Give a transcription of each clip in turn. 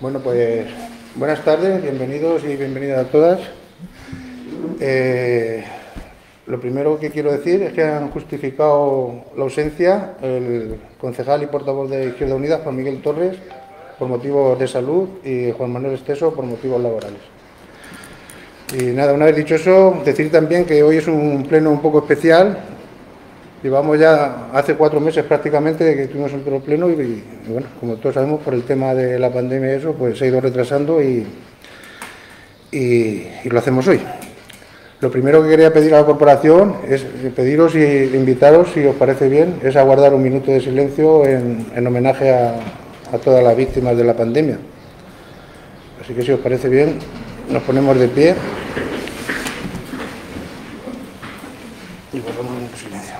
Bueno, pues buenas tardes, bienvenidos y bienvenidas a todas. Eh, lo primero que quiero decir es que han justificado la ausencia el concejal y portavoz de Izquierda Unida, Juan Miguel Torres, por motivos de salud y Juan Manuel Esteso por motivos laborales. Y nada, una vez dicho eso, decir también que hoy es un pleno un poco especial. Llevamos ya hace cuatro meses prácticamente que tuvimos el pleno y, bueno, como todos sabemos, por el tema de la pandemia y eso, pues se ha ido retrasando y, y, lo hacemos hoy. Lo primero que quería pedir a la corporación es pediros y invitaros, si os parece bien, es aguardar un minuto de silencio en, en homenaje a, a, todas las víctimas de la pandemia. Así que si os parece bien, nos ponemos de pie y guardamos un silencio.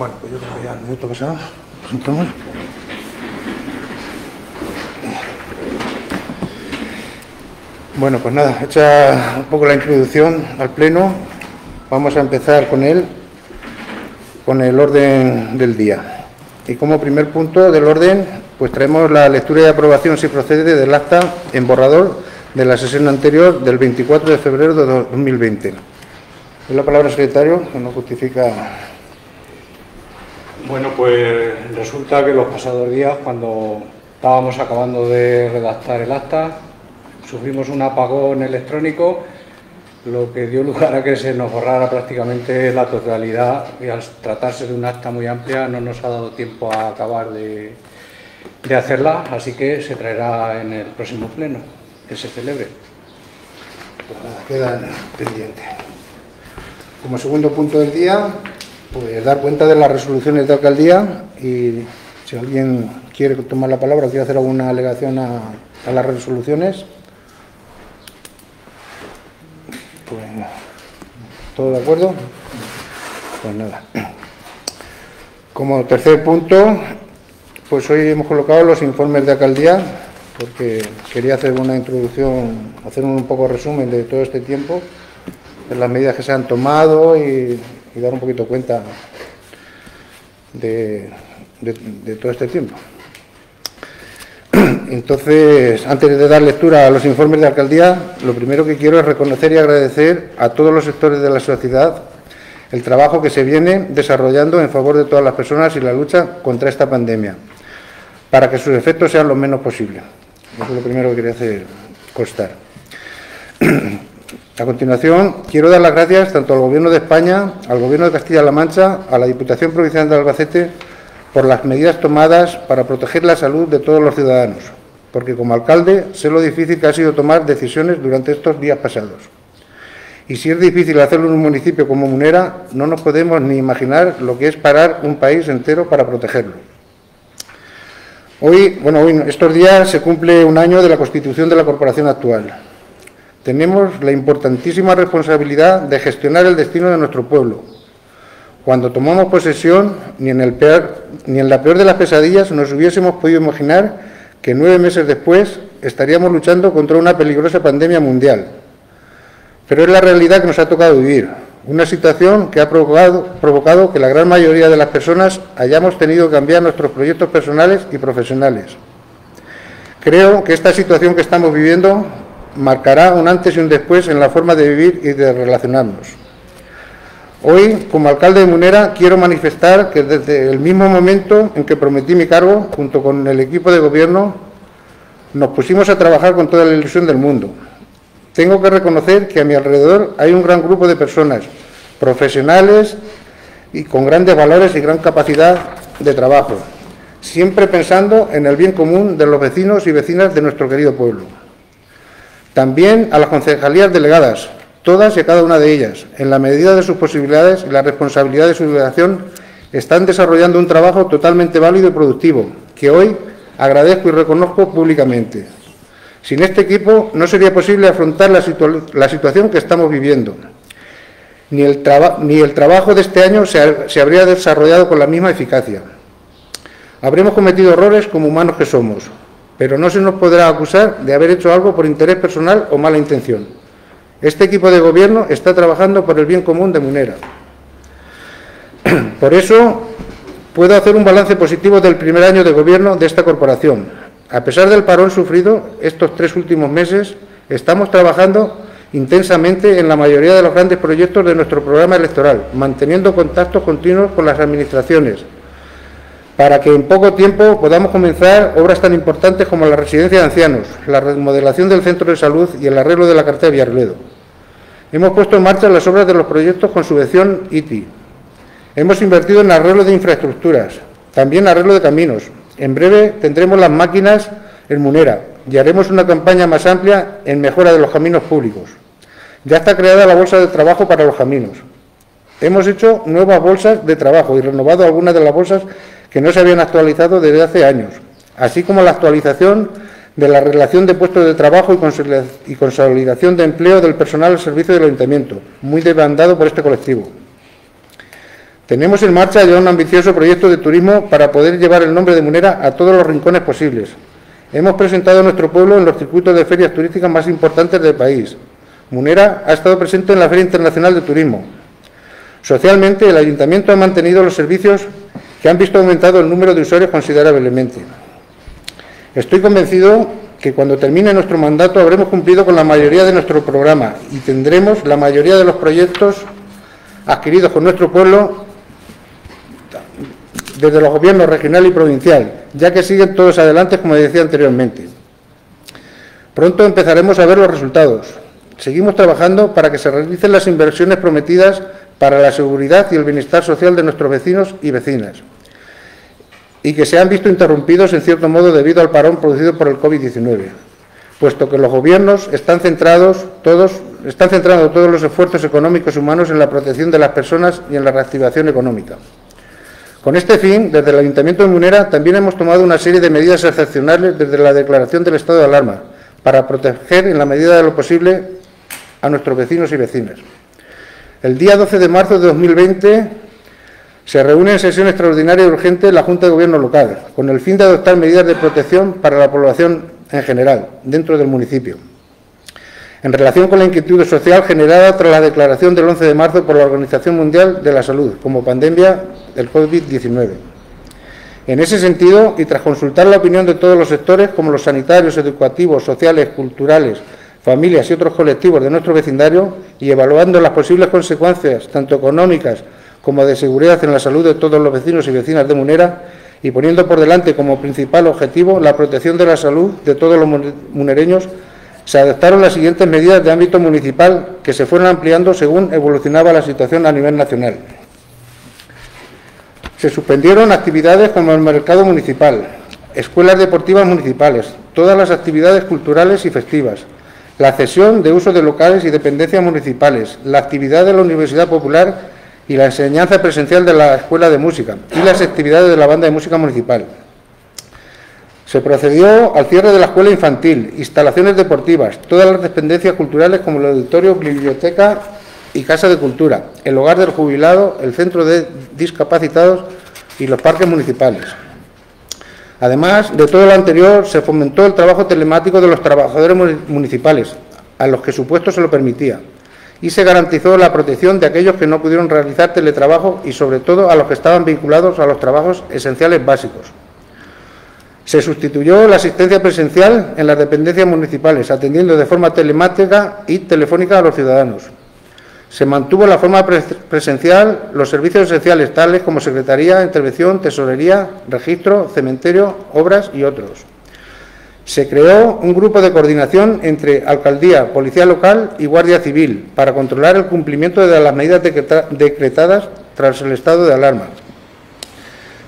Bueno, Bueno, pues nada, hecha un poco la introducción al Pleno, vamos a empezar con él, con el orden del día. Y como primer punto del orden, pues traemos la lectura y aprobación, si procede, del acta en borrador de la sesión anterior del 24 de febrero de 2020. Es la palabra, secretario, que nos justifica bueno, pues resulta que los pasados días, cuando estábamos acabando de redactar el acta, sufrimos un apagón electrónico, lo que dio lugar a que se nos borrara prácticamente la totalidad y al tratarse de un acta muy amplia no nos ha dado tiempo a acabar de, de hacerla, así que se traerá en el próximo pleno, que se celebre. Pues nada, queda pendiente. Como segundo punto del día, pues dar cuenta de las resoluciones de alcaldía y si alguien quiere tomar la palabra quiere hacer alguna alegación a, a las resoluciones. Pues, ¿Todo de acuerdo? Pues nada. Como tercer punto, pues hoy hemos colocado los informes de alcaldía, porque quería hacer una introducción, hacer un poco resumen de todo este tiempo, de las medidas que se han tomado y, y dar un poquito cuenta de, todo este tiempo. Entonces, antes de dar lectura a los informes de alcaldía, lo primero que quiero es reconocer y agradecer a todos los sectores de la sociedad el trabajo que se viene desarrollando en favor de todas las personas y la lucha contra esta pandemia, para que sus efectos sean lo menos posible. Eso es lo primero que quería hacer constar. A continuación, quiero dar las gracias tanto al Gobierno de España, al Gobierno de Castilla-La Mancha, a la Diputación Provincial de Albacete, por las medidas tomadas para proteger la salud de todos los ciudadanos, porque como alcalde sé lo difícil que ha sido tomar decisiones durante estos días pasados. Y si es difícil hacerlo en un municipio como Munera, no nos podemos ni imaginar lo que es parar un país entero para protegerlo. Hoy, bueno, hoy, estos días se cumple un año de la constitución de la corporación actual tenemos la importantísima responsabilidad de gestionar el destino de nuestro pueblo. Cuando tomamos posesión, ni en, la peor de las pesadillas nos hubiésemos podido imaginar que nueve meses después estaríamos luchando contra una peligrosa pandemia mundial. Pero es la realidad que nos ha tocado vivir, una situación que ha provocado que la gran mayoría de las personas hayamos tenido que cambiar nuestros proyectos personales y profesionales. Creo que esta situación que estamos viviendo marcará un antes y un después en la forma de vivir y de relacionarnos. Hoy, como alcalde de Munera, quiero manifestar que desde el mismo momento en que prometí mi cargo, junto con el equipo de gobierno, Nos pusimos a trabajar con toda la ilusión del mundo. Tengo que reconocer que a mi alrededor hay un gran grupo de personas, profesionales y con grandes valores y gran capacidad de trabajo, siempre pensando en el bien común de los vecinos y vecinas de nuestro querido pueblo. También a las concejalías delegadas, todas y cada una de ellas, en la medida de sus posibilidades y la responsabilidad de su delegación, están desarrollando un trabajo totalmente válido y productivo, que hoy agradezco y reconozco públicamente. Sin este equipo no sería posible afrontar la, situación que estamos viviendo. Ni el, trabajo de este año se habría desarrollado con la misma eficacia. Habremos cometido errores como humanos que somos, pero no se nos podrá acusar de haber hecho algo por interés personal o mala intención. Este equipo de gobierno está trabajando por el bien común de Munera. Por eso puedo hacer un balance positivo del primer año de gobierno de esta corporación. A pesar del parón sufrido estos tres últimos meses, estamos trabajando intensamente en la mayoría de los grandes proyectos de nuestro programa electoral, manteniendo contactos continuos con las administraciones, para que en poco tiempo podamos comenzar obras tan importantes como la residencia de ancianos, la remodelación del centro de salud y el arreglo de la cartera de Villarledo. Hemos puesto en marcha las obras de los proyectos con subvención ITI. Hemos invertido en arreglo de infraestructuras, también arreglo de caminos. En breve tendremos las máquinas en Munera y haremos una campaña más amplia en mejora de los caminos públicos. Ya está creada la bolsa de trabajo para los caminos. Hemos hecho nuevas bolsas de trabajo y renovado algunas de las bolsas que no se habían actualizado desde hace años, así como la actualización de la relación de puestos de trabajo y consolidación de empleo del personal al servicio del ayuntamiento, muy demandado por este colectivo. Tenemos en marcha ya un ambicioso proyecto de turismo para poder llevar el nombre de Munera a todos los rincones posibles. Hemos presentado a nuestro pueblo en los circuitos de ferias turísticas más importantes del país. Munera ha estado presente en la Feria Internacional de Turismo. Socialmente, el ayuntamiento ha mantenido los servicios que han visto aumentado el número de usuarios considerablemente. Estoy convencido que cuando termine nuestro mandato habremos cumplido con la mayoría de nuestro programa y tendremos la mayoría de los proyectos adquiridos con nuestro pueblo desde los gobiernos regional y provincial, ya que siguen todos adelante, como decía anteriormente. Pronto empezaremos a ver los resultados. Seguimos trabajando para que se realicen las inversiones prometidas para la seguridad y el bienestar social de nuestros vecinos y vecinas, y que se han visto interrumpidos en cierto modo debido al parón producido por el COVID-19, puesto que los gobiernos están centrados todos están centrando todos los esfuerzos económicos y humanos en la protección de las personas y en la reactivación económica. Con este fin, desde el Ayuntamiento de Munera también hemos tomado una serie de medidas excepcionales desde la declaración del estado de alarma para proteger en la medida de lo posible a nuestros vecinos y vecinas. El día 12 de marzo de 2020 se reúne en sesión extraordinaria y urgente la Junta de Gobierno local, con el fin de adoptar medidas de protección para la población en general, dentro del municipio, en relación con la inquietud social generada tras la declaración del 11 de marzo por la Organización Mundial de la Salud como pandemia del COVID-19. En ese sentido, y tras consultar la opinión de todos los sectores, como los sanitarios, educativos, sociales, culturales, familias y otros colectivos de nuestro vecindario y evaluando las posibles consecuencias, tanto económicas como de seguridad en la salud de todos los vecinos y vecinas de Munera, y poniendo por delante como principal objetivo la protección de la salud de todos los munereños, se adoptaron las siguientes medidas de ámbito municipal que se fueron ampliando según evolucionaba la situación a nivel nacional. Se suspendieron actividades como el mercado municipal, escuelas deportivas municipales, todas las actividades culturales y festivas, la cesión de uso de locales y dependencias municipales, la actividad de la Universidad Popular y la enseñanza presencial de la Escuela de Música y las actividades de la Banda de Música Municipal. Se procedió al cierre de la escuela infantil, instalaciones deportivas, todas las dependencias culturales como el auditorio, biblioteca y casa de cultura, el hogar del jubilado, el centro de discapacitados y los parques municipales. Además de todo lo anterior, se fomentó el trabajo telemático de los trabajadores municipales, a los que su puesto se lo permitía, y se garantizó la protección de aquellos que no pudieron realizar teletrabajo y, sobre todo, a los que estaban vinculados a los trabajos esenciales básicos. Se sustituyó la asistencia presencial en las dependencias municipales, atendiendo de forma telemática y telefónica a los ciudadanos. Se mantuvo la forma presencial los servicios esenciales tales como secretaría, intervención, tesorería, registro, cementerio, obras y otros. Se creó un grupo de coordinación entre Alcaldía, Policía Local y Guardia Civil para controlar el cumplimiento de las medidas decretadas tras el estado de alarma.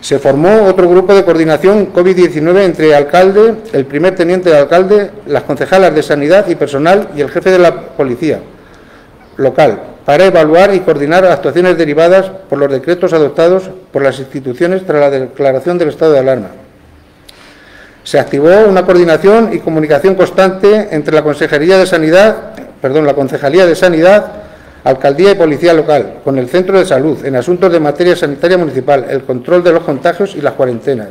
Se formó otro grupo de coordinación COVID-19 entre alcalde, el primer teniente de alcalde, las concejalas de sanidad y personal y el jefe de la policía local para evaluar y coordinar actuaciones derivadas por los decretos adoptados por las instituciones tras la declaración del estado de alarma. Se activó una coordinación y comunicación constante entre la Consejería de Sanidad, perdón, la Concejalía de Sanidad, Alcaldía y Policía Local, con el Centro de Salud en asuntos de materia sanitaria municipal, el control de los contagios y las cuarentenas.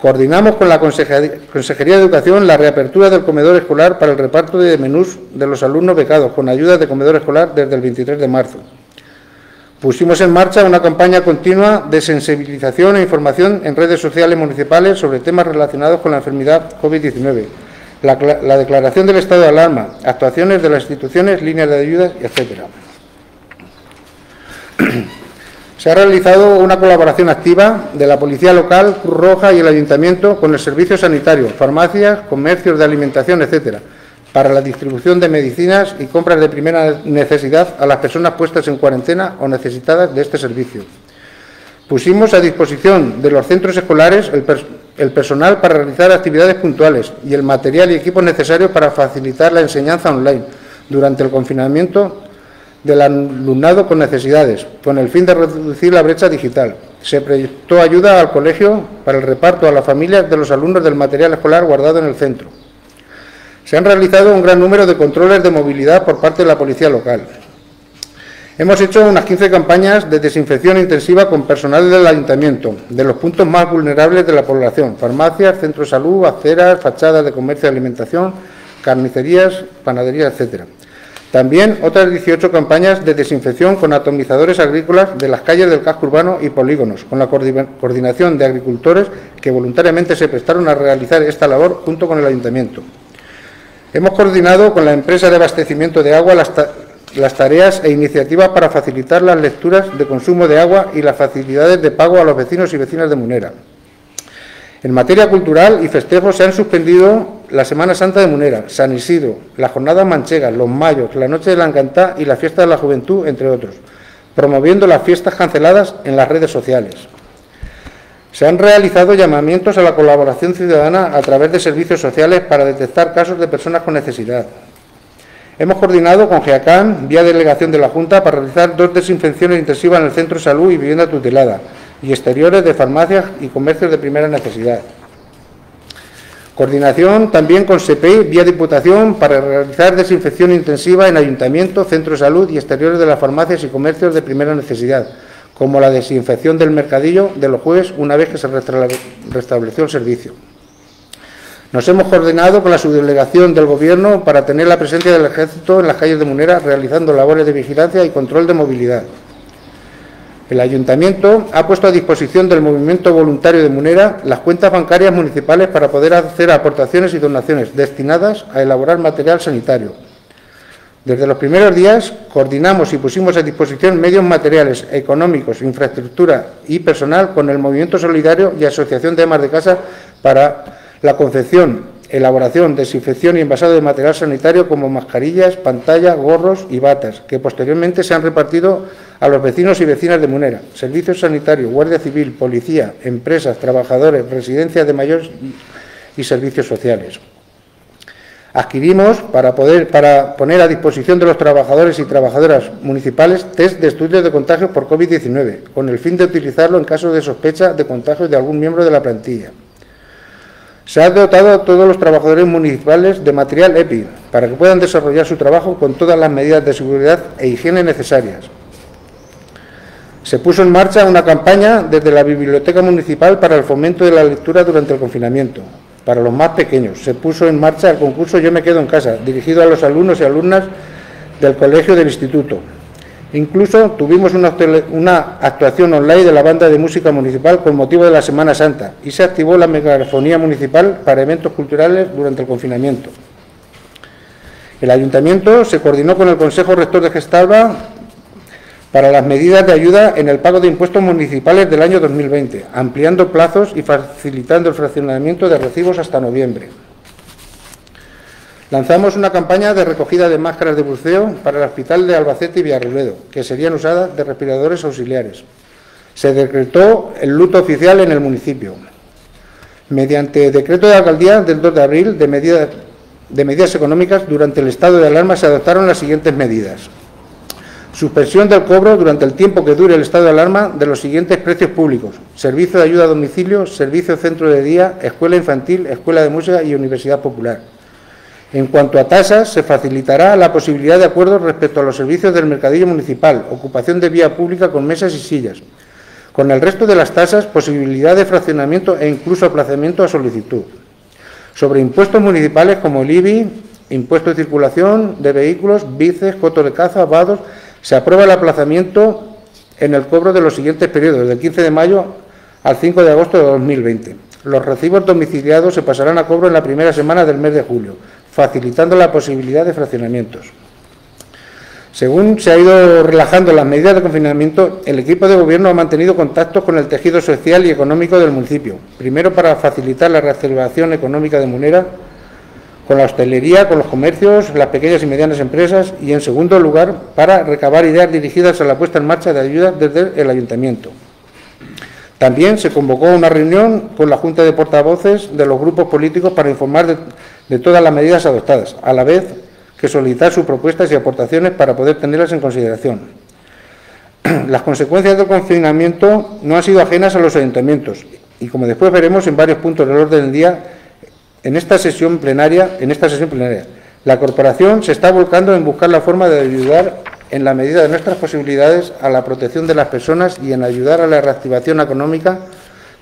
Coordinamos con la Consejería de Educación la reapertura del comedor escolar para el reparto de menús de los alumnos becados, con ayuda de comedor escolar desde el 23 de marzo. Pusimos en marcha una campaña continua de sensibilización e información en redes sociales municipales sobre temas relacionados con la enfermedad COVID-19, la, declaración del estado de alarma, actuaciones de las instituciones, líneas de ayuda, etc. Se ha realizado una colaboración activa de la Policía Local, Cruz Roja y el Ayuntamiento con el Servicio Sanitario, farmacias, comercios de alimentación, etcétera para la distribución de medicinas y compras de primera necesidad a las personas puestas en cuarentena o necesitadas de este servicio. Pusimos a disposición de los centros escolares el, personal para realizar actividades puntuales y el material y equipos necesarios para facilitar la enseñanza online durante el confinamiento del alumnado con necesidades, con el fin de reducir la brecha digital. Se prestó ayuda al colegio para el reparto a las familias de los alumnos del material escolar guardado en el centro. Se han realizado un gran número de controles de movilidad por parte de la policía local. Hemos hecho unas 15 campañas de desinfección intensiva con personal del ayuntamiento, de los puntos más vulnerables de la población, farmacias, centros de salud, aceras, fachadas de comercio y alimentación, carnicerías, panaderías, etcétera. También otras 18 campañas de desinfección con atomizadores agrícolas de las calles del casco urbano y polígonos, con la coordinación de agricultores que voluntariamente se prestaron a realizar esta labor junto con el ayuntamiento. Hemos coordinado con la empresa de abastecimiento de agua las, tareas e iniciativas para facilitar las lecturas de consumo de agua y las facilidades de pago a los vecinos y vecinas de Munera. En materia cultural y festejos se han suspendido la Semana Santa de Munera, San Isidro, la Jornada Manchega, los Mayos, la Noche de la Encantá y la Fiesta de la Juventud, entre otros, promoviendo las fiestas canceladas en las redes sociales. Se han realizado llamamientos a la colaboración ciudadana a través de servicios sociales para detectar casos de personas con necesidad. Hemos coordinado con GEACAN, vía delegación de la Junta, para realizar dos desinfecciones intensivas en el Centro de Salud y Vivienda Tutelada y exteriores de farmacias y comercios de primera necesidad. Coordinación también con SEPEI, vía Diputación, para realizar desinfección intensiva en Ayuntamiento, Centro de Salud y exteriores de las farmacias y comercios de primera necesidad como la desinfección del mercadillo de los jueves una vez que se restableció el servicio. Nos hemos coordinado con la subdelegación del Gobierno para tener la presencia del Ejército en las calles de Munera realizando labores de vigilancia y control de movilidad. El Ayuntamiento ha puesto a disposición del movimiento voluntario de Munera las cuentas bancarias municipales para poder hacer aportaciones y donaciones destinadas a elaborar material sanitario. Desde los primeros días coordinamos y pusimos a disposición medios materiales, económicos, infraestructura y personal con el Movimiento Solidario y Asociación de Amas de Casa para la concepción, elaboración, desinfección y envasado de material sanitario como mascarillas, pantallas, gorros y batas, que posteriormente se han repartido a los vecinos y vecinas de Munera, servicios sanitarios, Guardia Civil, Policía, empresas, trabajadores, residencias de mayores y servicios sociales. Adquirimos para, poder, para poner a disposición de los trabajadores y trabajadoras municipales test de estudios de contagios por COVID-19, con el fin de utilizarlo en caso de sospecha de contagio de algún miembro de la plantilla. Se ha dotado a todos los trabajadores municipales de material EPI para que puedan desarrollar su trabajo con todas las medidas de seguridad e higiene necesarias. Se puso en marcha una campaña desde la Biblioteca Municipal para el fomento de la lectura durante el confinamiento, para los más pequeños. Se puso en marcha el concurso Yo me quedo en casa, dirigido a los alumnos y alumnas del colegio del instituto. Incluso tuvimos una, una, actuación online de la banda de música municipal con motivo de la Semana Santa y se activó la megafonía municipal para eventos culturales durante el confinamiento. El ayuntamiento se coordinó con el Consejo Rector de Gestalba para las medidas de ayuda en el pago de impuestos municipales del año 2020, ampliando plazos y facilitando el fraccionamiento de recibos hasta noviembre. Lanzamos una campaña de recogida de máscaras de buceo para el Hospital de Albacete y Villarroledo, que serían usadas de respiradores auxiliares. Se decretó el luto oficial en el municipio. Mediante decreto de alcaldía del 2 de abril de medidas económicas durante el estado de alarma se adoptaron las siguientes medidas. Suspensión del cobro durante el tiempo que dure el estado de alarma de los siguientes precios públicos. Servicio de ayuda a domicilio, servicio centro de día, escuela infantil, escuela de música y universidad popular. En cuanto a tasas, se facilitará la posibilidad de acuerdo respecto a los servicios del mercadillo municipal, ocupación de vía pública con mesas y sillas. Con el resto de las tasas, posibilidad de fraccionamiento e incluso aplazamiento a solicitud. Sobre impuestos municipales como el IBI, impuesto de circulación de vehículos, bices, cotos de caza, vados, se aprueba el aplazamiento en el cobro de los siguientes periodos, del 15 de mayo al 5 de agosto de 2020. Los recibos domiciliados se pasarán a cobro en la primera semana del mes de julio, facilitando la posibilidad de fraccionamientos. Según se ha ido relajando las medidas de confinamiento, el equipo de gobierno ha mantenido contactos con el tejido social y económico del municipio, primero para facilitar la reactivación económica de Munera, con la hostelería, con los comercios, las pequeñas y medianas empresas y, en segundo lugar, para recabar ideas dirigidas a la puesta en marcha de ayudas desde el ayuntamiento. También se convocó una reunión con la Junta de Portavoces de los grupos políticos para informar de, de todas las medidas adoptadas, a la vez que solicitar sus propuestas y aportaciones para poder tenerlas en consideración. Las consecuencias del confinamiento no han sido ajenas a los ayuntamientos y, como después veremos en varios puntos del orden del día, en esta sesión plenaria, la corporación se está volcando en buscar la forma de ayudar en la medida de nuestras posibilidades a la protección de las personas y en ayudar a la reactivación económica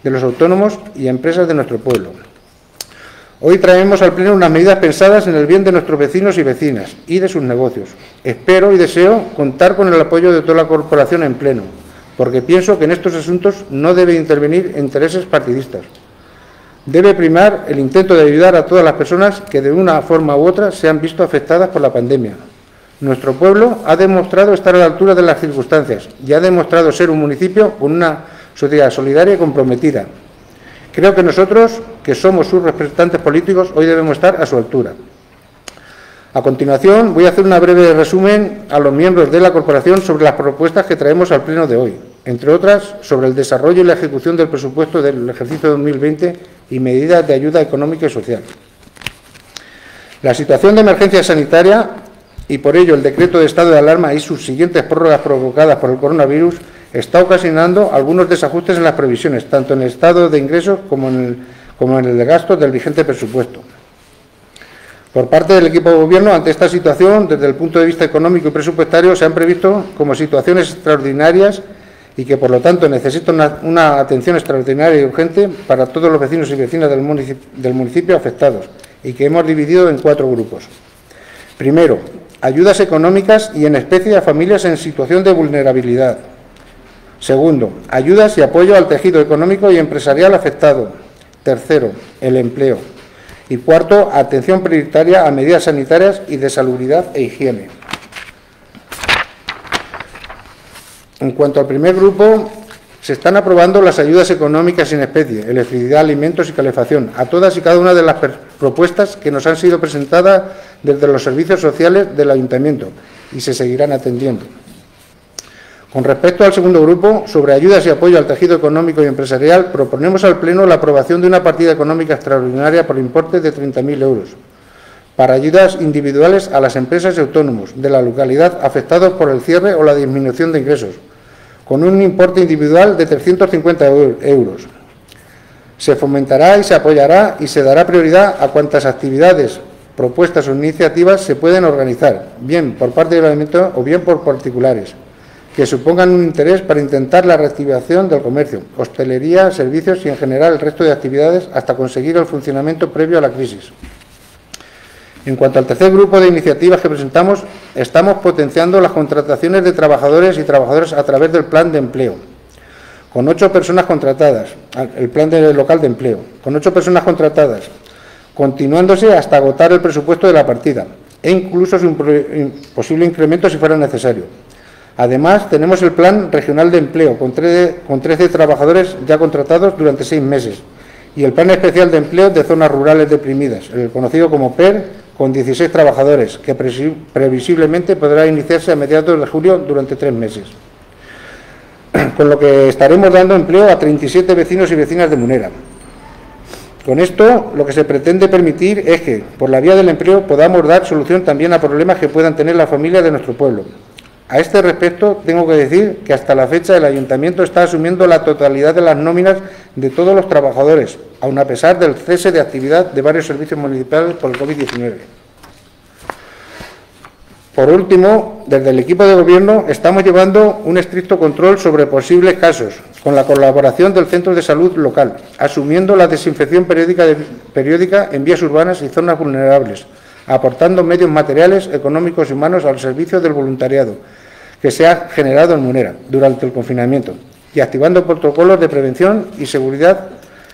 de los autónomos y empresas de nuestro pueblo. Hoy traemos al Pleno unas medidas pensadas en el bien de nuestros vecinos y vecinas y de sus negocios. Espero y deseo contar con el apoyo de toda la corporación en pleno, porque pienso que en estos asuntos no debe intervenir intereses partidistas. Debe primar el intento de ayudar a todas las personas que de una forma u otra se han visto afectadas por la pandemia. Nuestro pueblo ha demostrado estar a la altura de las circunstancias y ha demostrado ser un municipio con una sociedad solidaria y comprometida. Creo que nosotros, que somos sus representantes políticos, hoy debemos estar a su altura. A continuación, voy a hacer un breve resumen a los miembros de la corporación sobre las propuestas que traemos al pleno de hoy, entre otras sobre el desarrollo y la ejecución del presupuesto del ejercicio 2020 y medidas de ayuda económica y social. La situación de emergencia sanitaria y por ello el decreto de estado de alarma y sus siguientes prórrogas provocadas por el coronavirus está ocasionando algunos desajustes en las previsiones, tanto en el estado de ingresos como en el, como en el de gastos del vigente presupuesto. Por parte del equipo de gobierno, ante esta situación, desde el punto de vista económico y presupuestario, se han previsto como situaciones extraordinarias y que por lo tanto necesita una, atención extraordinaria y urgente para todos los vecinos y vecinas del municipio, del municipio afectados y que hemos dividido en cuatro grupos. Primero, ayudas económicas y en especie a familias en situación de vulnerabilidad. Segundo, ayudas y apoyo al tejido económico y empresarial afectado. Tercero, el empleo. Y cuarto, atención prioritaria a medidas sanitarias y de salubridad e higiene. En cuanto al primer grupo, se están aprobando las ayudas económicas en especie, electricidad, alimentos y calefacción, a todas y cada una de las propuestas que nos han sido presentadas desde los servicios sociales del Ayuntamiento y se seguirán atendiendo. Con respecto al segundo grupo, sobre ayudas y apoyo al tejido económico y empresarial, proponemos al Pleno la aprobación de una partida económica extraordinaria por importe de 30.000 euros para ayudas individuales a las empresas y autónomos de la localidad afectados por el cierre o la disminución de ingresos, con un importe individual de 350 euros. Se fomentará y se apoyará y se dará prioridad a cuantas actividades, propuestas o iniciativas se pueden organizar, bien por parte del Ayuntamiento o bien por particulares, que supongan un interés para intentar la reactivación del comercio, hostelería, servicios y en general el resto de actividades hasta conseguir el funcionamiento previo a la crisis. En cuanto al tercer grupo de iniciativas que presentamos, estamos potenciando las contrataciones de trabajadores y trabajadoras a través del plan de empleo, con ocho personas contratadas, el plan de local de empleo, con ocho personas contratadas, continuándose hasta agotar el presupuesto de la partida e incluso su posible incremento si fuera necesario. Además, tenemos el plan regional de empleo con 13, con 13 trabajadores ya contratados durante seis meses y el plan especial de empleo de zonas rurales deprimidas, el conocido como PER, con 16 trabajadores, que previsiblemente podrá iniciarse a mediados de julio durante tres meses. Con lo que estaremos dando empleo a 37 vecinos y vecinas de Munera. Con esto, lo que se pretende permitir es que, por la vía del empleo, podamos dar solución también a problemas que puedan tener las familias de nuestro pueblo. A este respecto, tengo que decir que hasta la fecha el Ayuntamiento está asumiendo la totalidad de las nóminas de todos los trabajadores, aun a pesar del cese de actividad de varios servicios municipales por el COVID-19. Por último, desde el equipo de Gobierno estamos llevando un estricto control sobre posibles casos, con la colaboración del Centro de Salud local, asumiendo la desinfección periódica, periódica en vías urbanas y zonas vulnerables, aportando medios materiales, económicos y humanos al servicio del voluntariado que se ha generado en Munera durante el confinamiento y activando protocolos de prevención y seguridad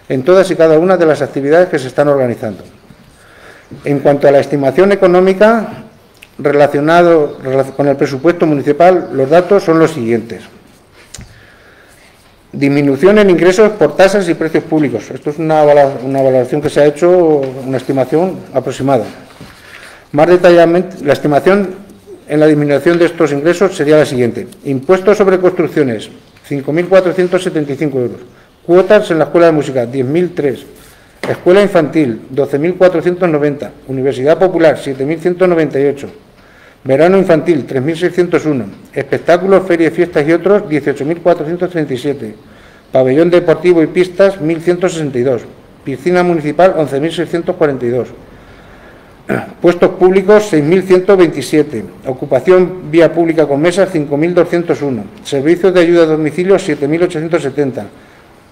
en todas y cada una de las actividades que se están organizando. En cuanto a la estimación económica relacionado con el presupuesto municipal, los datos son los siguientes. Disminución en ingresos por tasas y precios públicos. Esto es una, una valoración que se ha hecho, una estimación aproximada. Más detalladamente, la estimación en la disminución de estos ingresos sería la siguiente. Impuestos sobre construcciones, 5.475 euros. Cuotas en la Escuela de Música, 10.003. Escuela Infantil, 12.490. Universidad Popular, 7.198. Verano Infantil, 3.601. Espectáculos, ferias, fiestas y otros, 18.437. Pabellón Deportivo y Pistas, 1.162. Piscina Municipal, 11.642. Puestos públicos 6.127. Ocupación vía pública con mesas 5.201. Servicios de ayuda a domicilio 7.870.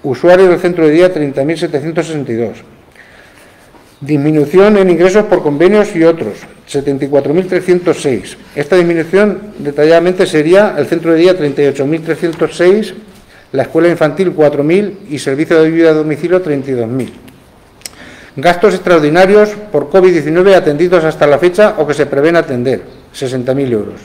Usuarios del centro de día 30.762. Disminución en ingresos por convenios y otros 74.306. Esta disminución detalladamente sería el centro de día 38.306, la escuela infantil 4.000 y servicio de ayuda a domicilio 32.000. Gastos extraordinarios por COVID-19 atendidos hasta la fecha o que se prevén atender, 60.000 euros.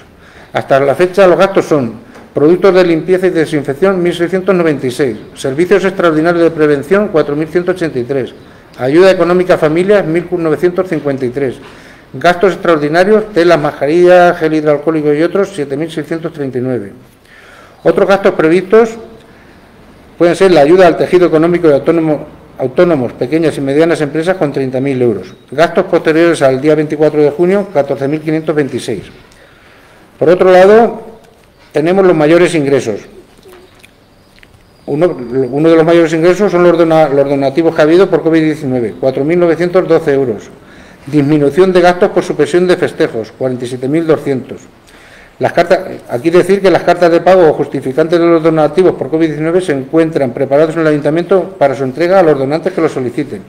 Hasta la fecha los gastos son productos de limpieza y desinfección, 1.696, servicios extraordinarios de prevención, 4.183, ayuda económica a familias, 1.953, gastos extraordinarios, telas, mascarillas, gel hidroalcohólico y otros, 7.639. Otros gastos previstos pueden ser la ayuda al tejido económico y autónomo autónomos, pequeñas y medianas empresas con 30.000 euros. Gastos posteriores al día 24 de junio, 14.526. Por otro lado, tenemos los mayores ingresos. Uno, de los mayores ingresos son los, los donativos que ha habido por COVID-19, 4.912 euros. Disminución de gastos por supresión de festejos, 47.200. Aquí decir que las cartas de pago justificantes de los donativos por COVID-19 se encuentran preparados en el ayuntamiento para su entrega a los donantes que lo soliciten.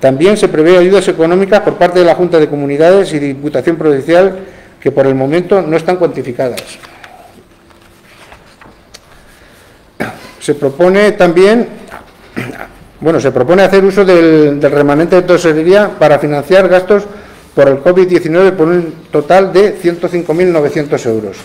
También se prevé ayudas económicas por parte de la Junta de Comunidades y Diputación Provincial que por el momento no están cuantificadas. Se propone también, bueno, se propone hacer uso del, del remanente de tesorería para financiar gastos por el COVID-19 por un total de 105.900 euros.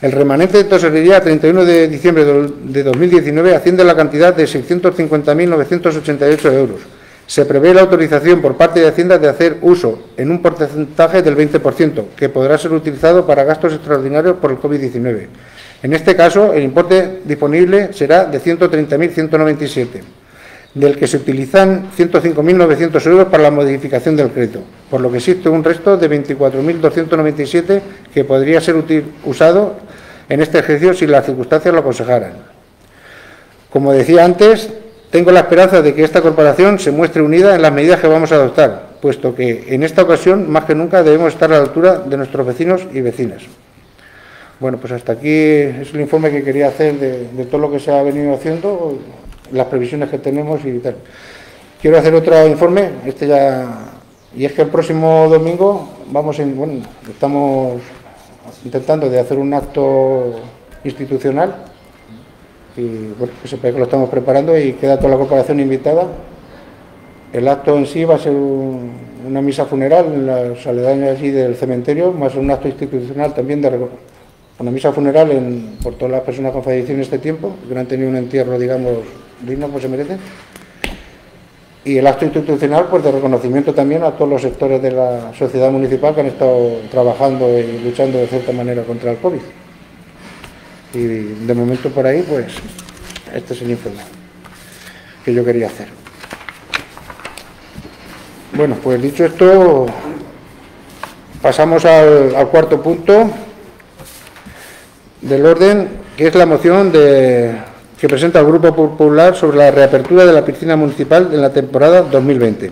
El remanente de tesorería a 31 de diciembre de 2019 asciende a la cantidad de 650.988 euros. Se prevé la autorización por parte de Hacienda de hacer uso en un porcentaje del 20%, que podrá ser utilizado para gastos extraordinarios por el COVID-19. En este caso, el importe disponible será de 130.197 del que se utilizan 105.900 euros para la modificación del crédito, por lo que existe un resto de 24.297 que podría ser usado en este ejercicio si las circunstancias lo aconsejaran. Como decía antes, tengo la esperanza de que esta corporación se muestre unida en las medidas que vamos a adoptar, puesto que en esta ocasión, más que nunca, debemos estar a la altura de nuestros vecinos y vecinas. Bueno, pues hasta aquí es el informe que quería hacer de, de todo lo que se ha venido haciendo las previsiones que tenemos y tal. Quiero hacer otro informe, este ya, y es que el próximo domingo vamos en, bueno, estamos intentando de hacer un acto institucional y bueno, que sepa que lo estamos preparando y queda toda la corporación invitada. El acto en sí va a ser una misa funeral en las aledañas allí del cementerio, más un acto institucional también de una misa funeral por todas las personas han fallecido en este tiempo, que no han tenido un entierro, digamos, digno pues se merece. y el acto institucional pues de reconocimiento también a todos los sectores de la sociedad municipal que han estado trabajando y luchando de cierta manera contra el COVID. Y de momento por ahí pues este es el informe que yo quería hacer. Bueno, pues dicho esto, pasamos al cuarto punto del orden, que es la moción de que presenta el Grupo Popular sobre la reapertura de la piscina municipal en la temporada 2020.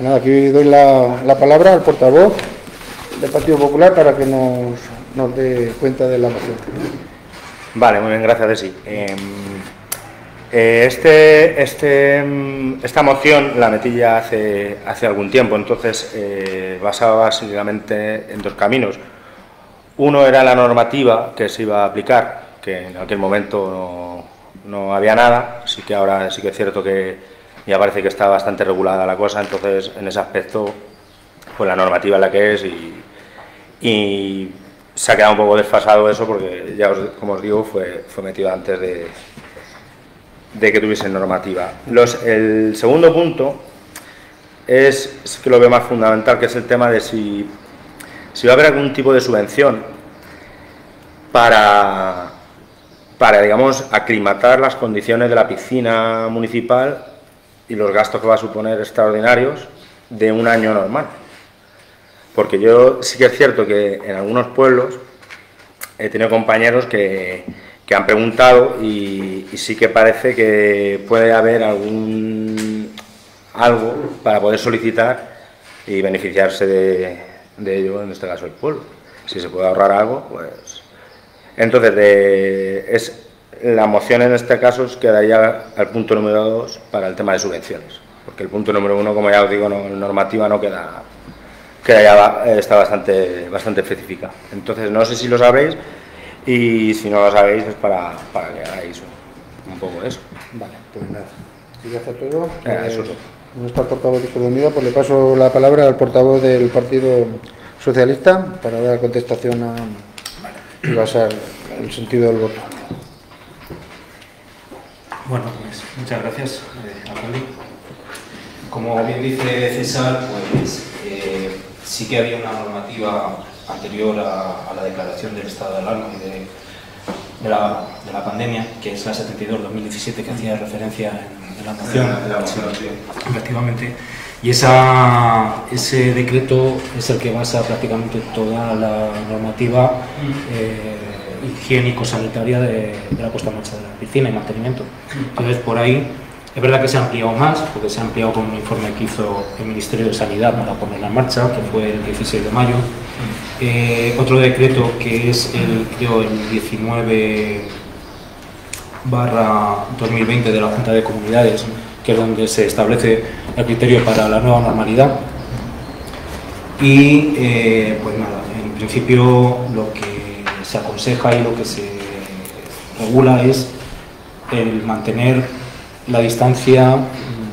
Nada, aquí doy la, la palabra al portavoz del Partido Popular para que nos, dé cuenta de la moción. Vale, muy bien, gracias, Desi. Eh, eh, este, este, mm, esta moción la metí ya hace, hace algún tiempo, entonces eh, basaba básicamente en dos caminos. Uno era la normativa que se iba a aplicar, que en aquel momento no había nada, así que ahora sí que es cierto que ya parece que está bastante regulada la cosa, entonces en ese aspecto pues la normativa es la que es y, se ha quedado un poco desfasado eso porque ya os, como os digo fue, fue metido antes de, de que tuviese normativa. El segundo punto es, es que lo veo más fundamental, que es el tema de si, si va a haber algún tipo de subvención para, para, digamos, aclimatar las condiciones de la piscina municipal y los gastos que va a suponer extraordinarios de un año normal. Porque yo sí que es cierto que en algunos pueblos he tenido compañeros que, que han preguntado y, sí que parece que puede haber algún algo para poder solicitar y beneficiarse de, de ello, en este caso el pueblo. Si se puede ahorrar algo, pues entonces, de, es, la moción en este caso quedaría al punto número dos para el tema de subvenciones, porque el punto número uno, como ya os digo, no, normativa no queda, queda ya, está bastante, bastante específica. Entonces, no sé si lo sabréis y si no lo sabéis es para, para que hagáis un poco eso. Vale, pues nada. Si ya está todo, Eh, eso es. no está el portavoz de Unida, pues le paso la palabra al portavoz del Partido Socialista para dar contestación a y basar el sentido del voto. Bueno, pues muchas gracias, eh. Como bien dice César, pues eh, sí que había una normativa anterior a, a la declaración del estado de alarma y de, de la, de la pandemia, que es la 72-2017 que hacía referencia en, en la moción. Sí, efectivamente. Y ese decreto es el que basa prácticamente toda la normativa eh, higiénico-sanitaria de, de, la puesta en marcha de la piscina y mantenimiento. Entonces, por ahí, es verdad que se ha ampliado más, porque se ha ampliado con un informe que hizo el Ministerio de Sanidad para ponerla en marcha, que fue el 16 de mayo. Eh, otro decreto que es el, creo, el 19 barra 2020 de la Junta de Comunidades, que es donde se establece el criterio para la nueva normalidad. Y eh, pues nada, en principio lo que se aconseja y lo que se regula es el mantener la distancia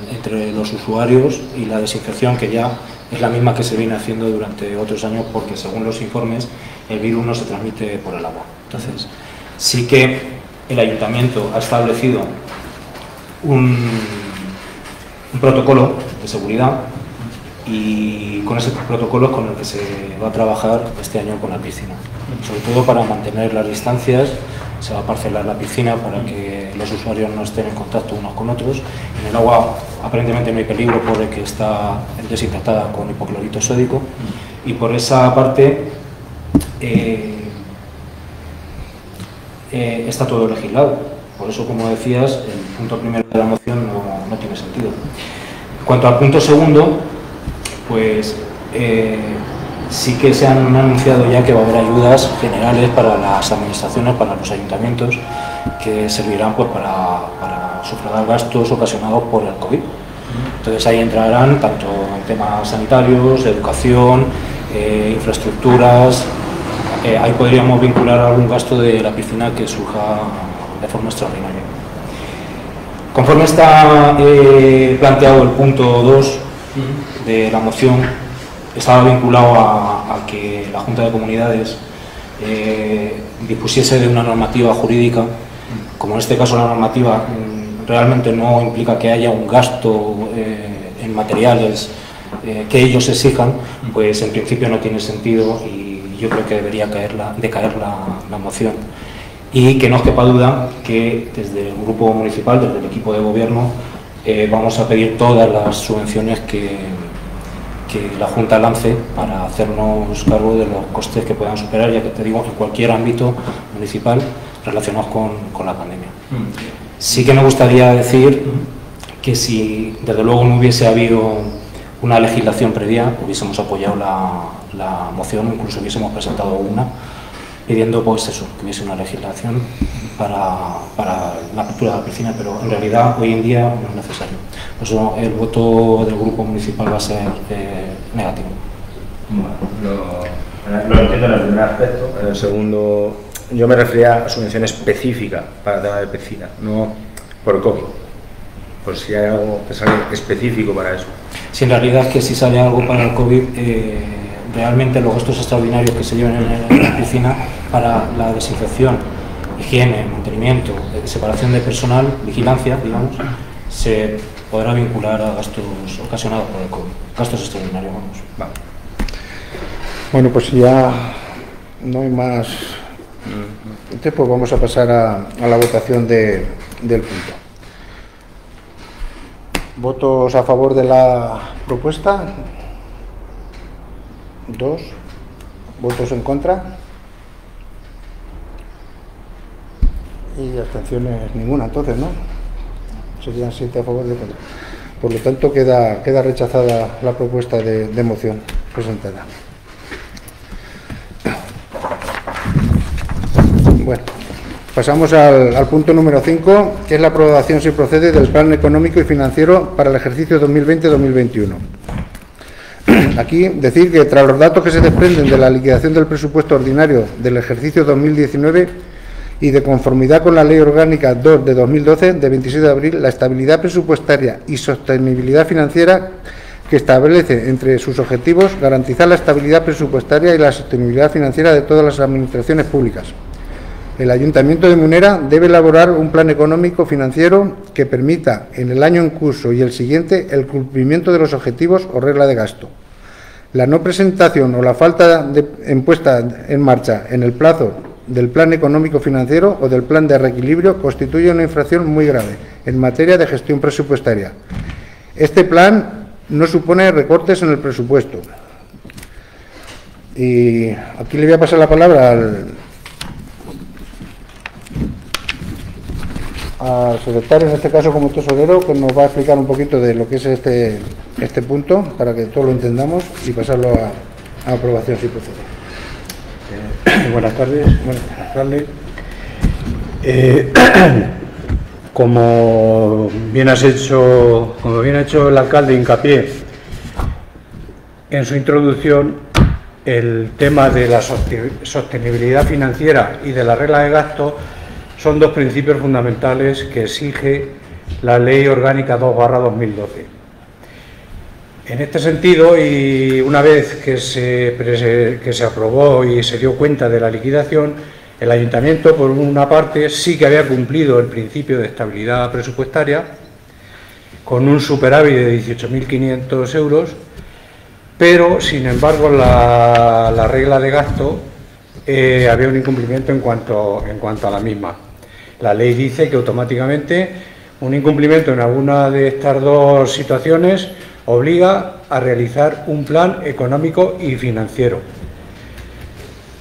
entre los usuarios y la desinfección que ya es la misma que se viene haciendo durante otros años porque según los informes el virus no se transmite por el agua. Entonces, sí que el ayuntamiento ha establecido un, un protocolo de seguridad y con ese protocolo es con el que se va a trabajar este año con la piscina. Sobre todo para mantener las distancias, se va a parcelar la piscina para que los usuarios no estén en contacto unos con otros. En el agua aparentemente no hay peligro por el que está desinfectada con hipoclorito sódico y por esa parte eh, eh, está todo legislado. Por eso, como decías, el punto primero de la moción no, no tiene sentido. En cuanto al punto segundo, pues eh, sí que se han anunciado ya que va a haber ayudas generales para las administraciones, para los ayuntamientos, que servirán pues, para, para sufragar gastos ocasionados por el COVID. Entonces ahí entrarán tanto en temas sanitarios, educación, eh, infraestructuras. Eh, ahí podríamos vincular algún gasto de la piscina que surja de forma extraordinaria. Conforme está eh, planteado el punto 2 de la moción, estaba vinculado a, a que la Junta de Comunidades eh, dispusiese de una normativa jurídica, como en este caso la normativa realmente no implica que haya un gasto eh, en materiales eh, que ellos exijan, pues en principio no tiene sentido y yo creo que debería caer la, decaer la, moción. Y que no os quepa duda que desde el grupo municipal, desde el equipo de gobierno, eh, vamos a pedir todas las subvenciones que, que la Junta lance para hacernos cargo de los costes que puedan superar, ya que te digo, en cualquier ámbito municipal relacionados con, con la pandemia. Sí que me gustaría decir que si desde luego no hubiese habido una legislación previa, hubiésemos apoyado la, la moción, incluso hubiésemos presentado una, pidiendo pues eso, que hubiese una legislación para, para, la apertura de la piscina, pero en realidad hoy en día no es necesario. Por eso el voto del grupo municipal va a ser eh, negativo. Bueno, lo, entiendo en el primer aspecto. En el segundo, yo me refería a subvención específica para el tema de piscina, no por COVID. Por si hay algo que sale específico para eso. Si en realidad es que si sale algo para el COVID, eh, realmente los gastos extraordinarios que se llevan en, la piscina para la desinfección, higiene, mantenimiento, separación de personal, vigilancia, digamos, se podrá vincular a gastos ocasionados por el COVID, gastos extraordinarios, vamos. Bueno, pues ya no hay más. Entonces, pues vamos a pasar a, la votación del punto. ¿Votos a favor de la propuesta? Dos. ¿Votos en contra? Y abstenciones ninguna, entonces, ¿no? Serían siete a favor de contra. Por lo tanto, queda, queda rechazada la propuesta de, moción presentada. Bueno, pasamos al, punto número 5, que es la aprobación, si procede, del Plan Económico y Financiero para el ejercicio 2020-2021. Aquí decir que tras los datos que se desprenden de la liquidación del presupuesto ordinario del ejercicio 2019 y de conformidad con la Ley Orgánica 2 de 2012, de 26 de abril, la estabilidad presupuestaria y sostenibilidad financiera que establece entre sus objetivos garantizar la estabilidad presupuestaria y la sostenibilidad financiera de todas las administraciones públicas el Ayuntamiento de Munera debe elaborar un plan económico financiero que permita en el año en curso y el siguiente el cumplimiento de los objetivos o regla de gasto. La no presentación o la falta de puesta en marcha en el plazo del plan económico financiero o del plan de reequilibrio constituye una infracción muy grave en materia de gestión presupuestaria. Este plan no supone recortes en el presupuesto. Y aquí le voy a pasar la palabra al, al secretario, en este caso como tesorero, que nos va a explicar un poquito de lo que es este, este punto, para que todos lo entendamos y pasarlo a, aprobación si procede. Eh, buenas tardes. Buenas tardes. Eh, como bien has hecho, como bien ha hecho el alcalde hincapié en su introducción, el tema de la sostenibilidad financiera y de la regla de gasto son dos principios fundamentales que exige la Ley Orgánica 2-2012. En este sentido, y una vez que se, que se aprobó y se dio cuenta de la liquidación, el ayuntamiento, por una parte, sí que había cumplido el principio de estabilidad presupuestaria, con un superávit de 18.500 euros, pero, sin embargo, la, regla de gasto eh, había un incumplimiento en cuanto, en cuanto a la misma. La ley dice que automáticamente un incumplimiento en alguna de estas dos situaciones obliga a realizar un plan económico y financiero.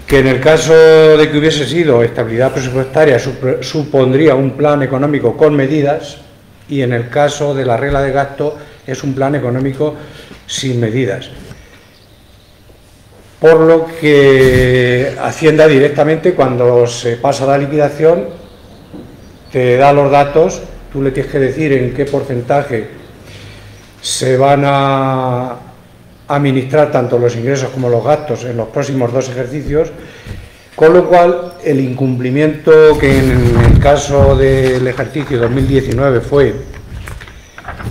Que en el caso de que hubiese sido estabilidad presupuestaria supondría un plan económico con medidas y en el caso de la regla de gasto es un plan económico sin medidas. Por lo que Hacienda directamente cuando se pasa la liquidación te da los datos, tú le tienes que decir en qué porcentaje se van a administrar tanto los ingresos como los gastos en los próximos dos ejercicios, con lo cual el incumplimiento que en el caso del ejercicio 2019 fue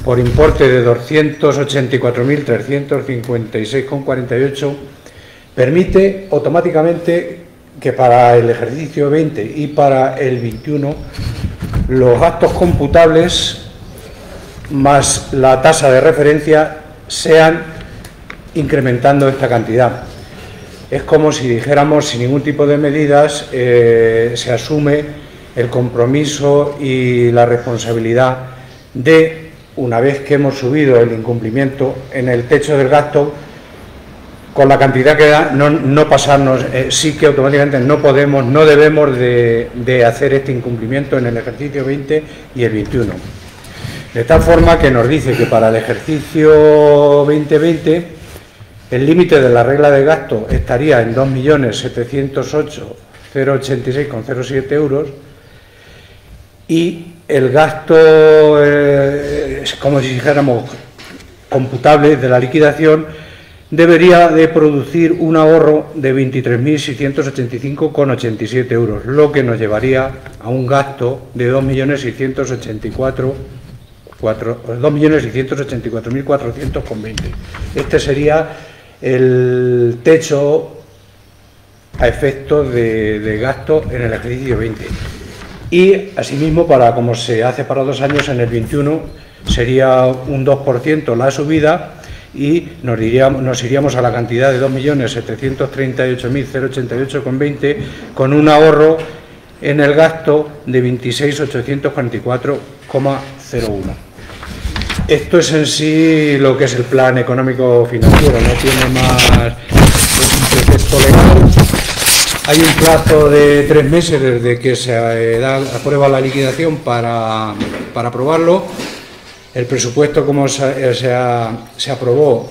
por importe de 284.356,48, permite automáticamente que para el ejercicio 20 y para el 21 los gastos computables más la tasa de referencia sean incrementando esta cantidad. Es como si dijéramos, sin ningún tipo de medidas, eh, se asume el compromiso y la responsabilidad de, una vez que hemos subido el incumplimiento en el techo del gasto, con la cantidad que da, no, pasarnos, eh, sí que automáticamente no podemos, no debemos de, hacer este incumplimiento en el ejercicio 20 y el 21. De tal forma que nos dice que para el ejercicio 2020 el límite de la regla de gasto estaría en 2.708.086,07 euros y el gasto, eh, como si dijéramos, computable de la liquidación debería de producir un ahorro de 23.685,87 euros, lo que nos llevaría a un gasto de 2.684.420. Este sería el techo a efecto de, de gasto en el ejercicio 20. Y asimismo, para como se hace para dos años, en el 21 sería un 2% la subida y nos iríamos, nos iríamos a la cantidad de 2.738.088,20 con un ahorro en el gasto de 26.844,01. Esto es en sí lo que es el plan económico financiero, no tiene más pretexto legal. Hay un plazo de tres meses desde que se eh, da, aprueba la liquidación para, para aprobarlo el presupuesto, como se, eh, se, aprobó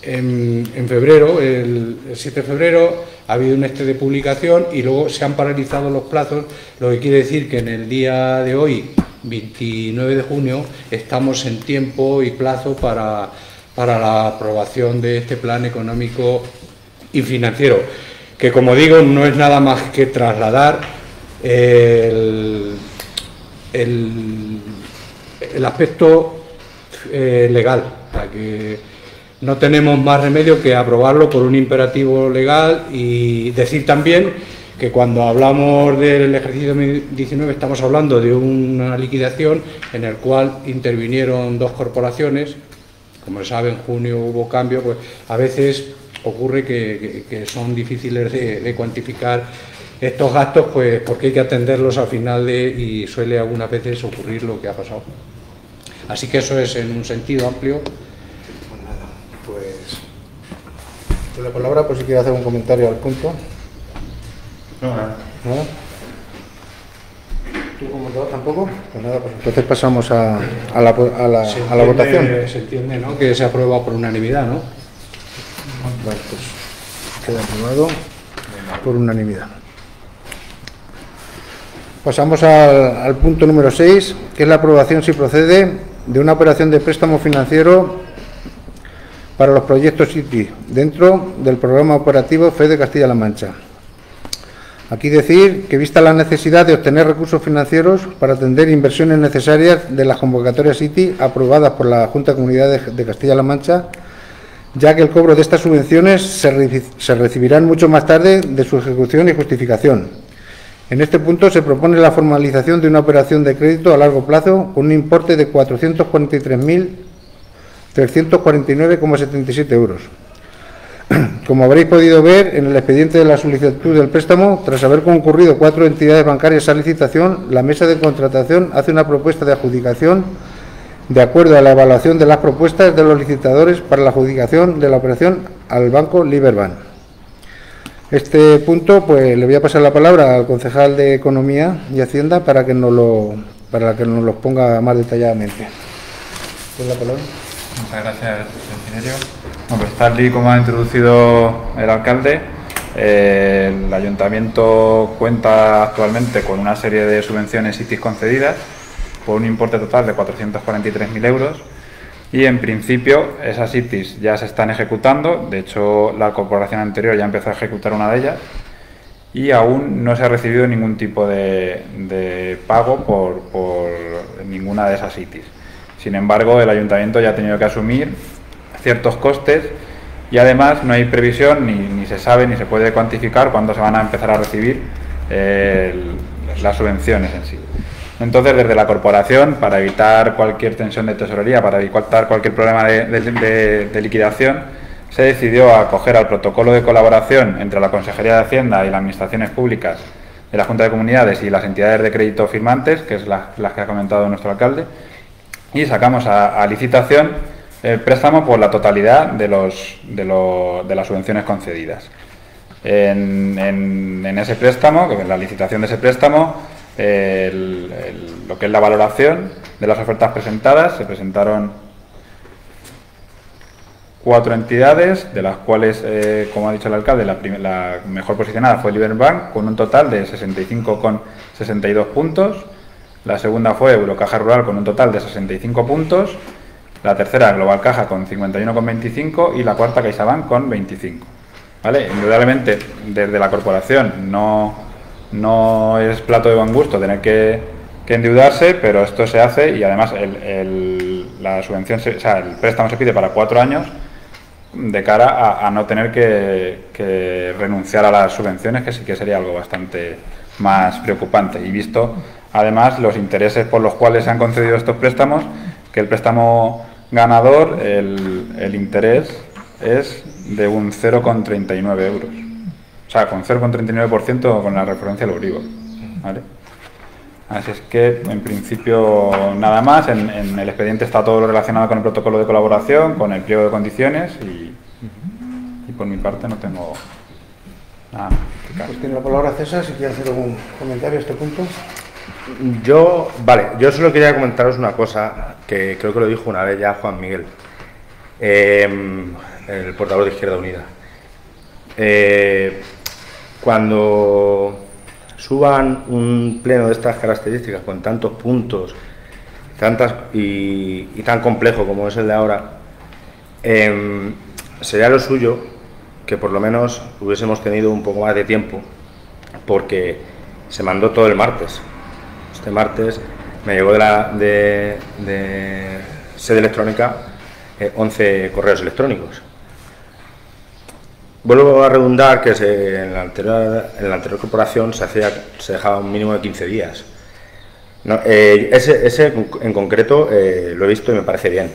en, febrero, el, 7 de febrero, ha habido un este de publicación y luego se han paralizado los plazos, lo que quiere decir que en el día de hoy, 29 de junio, estamos en tiempo y plazo para, para la aprobación de este plan económico y financiero, que como digo no es nada más que trasladar el, el, el aspecto eh, legal, que no tenemos más remedio que aprobarlo por un imperativo legal y decir también que cuando hablamos del ejercicio 2019 estamos hablando de una liquidación en el cual intervinieron dos corporaciones, como saben, en junio hubo cambio, pues a veces ocurre que, son difíciles de, cuantificar estos gastos, pues porque hay que atenderlos al final de, y suele algunas veces ocurrir lo que ha pasado. Así que eso es en un sentido amplio. Pues nada, pues. Te la palabra por si quiere hacer un comentario al punto. No, nada. ¿Tú como todo tampoco? Pues nada, pues entonces pasamos a, a, la, a, la, a la votación. Se entiende, ¿no? Que se aprueba por unanimidad, ¿no? Vale, pues queda aprobado por unanimidad. Pasamos al, al punto número 6, que es la aprobación si procede de una operación de préstamo financiero para los proyectos City dentro del programa operativo FED de Castilla-La Mancha. Aquí decir que vista la necesidad de obtener recursos financieros para atender inversiones necesarias de las convocatorias City aprobadas por la Junta de Comunidades de Castilla-La Mancha, ya que el cobro de estas subvenciones se recibirán mucho más tarde de su ejecución y justificación en este punto se propone la formalización de una operación de crédito a largo plazo con un importe de 443.349,77 euros. Como habréis podido ver en el expediente de la solicitud del préstamo, tras haber concurrido cuatro entidades bancarias a licitación, la mesa de contratación hace una propuesta de adjudicación de acuerdo a la evaluación de las propuestas de los licitadores para la adjudicación de la operación al banco Liberbank. Este punto, pues le voy a pasar la palabra al concejal de Economía y Hacienda para que nos lo, para que nos lo ponga más detalladamente. La palabra? Muchas gracias, ingeniero. Bueno, pues tal y como ha introducido el alcalde, eh, el ayuntamiento cuenta actualmente con una serie de subvenciones ITIS concedidas por un importe total de 443.000 euros y en principio esas ITIS ya se están ejecutando, de hecho la corporación anterior ya empezó a ejecutar una de ellas y aún no se ha recibido ningún tipo de, pago por, ninguna de esas ITIS. Sin embargo, el ayuntamiento ya ha tenido que asumir ciertos costes y además no hay previsión ni, se sabe ni se puede cuantificar cuándo se van a empezar a recibir las subvenciones en sí. Entonces, desde la corporación, para evitar cualquier tensión de tesorería, para evitar cualquier problema de, liquidación, se decidió acoger al protocolo de colaboración entre la Consejería de Hacienda y las Administraciones Públicas de la Junta de Comunidades y las entidades de crédito firmantes, que es las que ha comentado nuestro alcalde, y sacamos a, licitación el préstamo por la totalidad de, las subvenciones concedidas. En, ese préstamo, en la licitación de ese préstamo, lo que es la valoración de las ofertas presentadas. Se presentaron cuatro entidades, de las cuales, eh, como ha dicho el alcalde, la, mejor posicionada fue Liberbank, con un total de 65,62 puntos. La segunda fue Eurocaja Rural, con un total de 65 puntos. La tercera, Global Caja, con 51,25 y la cuarta, CaixaBank, con 25. ¿Vale? Indudablemente, desde la corporación no, no es plato de buen gusto tener que, endeudarse, pero esto se hace y además la subvención, o sea, el préstamo se pide para cuatro años de cara a, no tener que, renunciar a las subvenciones, que sí que sería algo bastante más preocupante. Y visto además los intereses por los cuales se han concedido estos préstamos, que el préstamo ganador, el, el interés es de un 0,39 euros. O sea, con 0,39% con la referencia al Euribor. ¿vale? Así es que, en principio, nada más. En, el expediente está todo lo relacionado con el protocolo de colaboración, con el pliego de condiciones y, por mi parte no tengo nada más. Pues tiene la palabra César, si quiere hacer algún comentario a este punto. Yo, vale, yo solo quería comentaros una cosa que creo que lo dijo una vez ya Juan Miguel, eh, el portavoz de Izquierda Unida. Eh, cuando suban un pleno de estas características con tantos puntos tantas y, tan complejo como es el de ahora, em, sería lo suyo que por lo menos hubiésemos tenido un poco más de tiempo, porque se mandó todo el martes. Este martes me llegó de, la, de, sede electrónica 11 eh, correos electrónicos Vuelvo a redundar que en, la anterior, corporación se, hacía, se dejaba un mínimo de 15 días. Eh, ese, en concreto eh, lo he visto y me parece bien.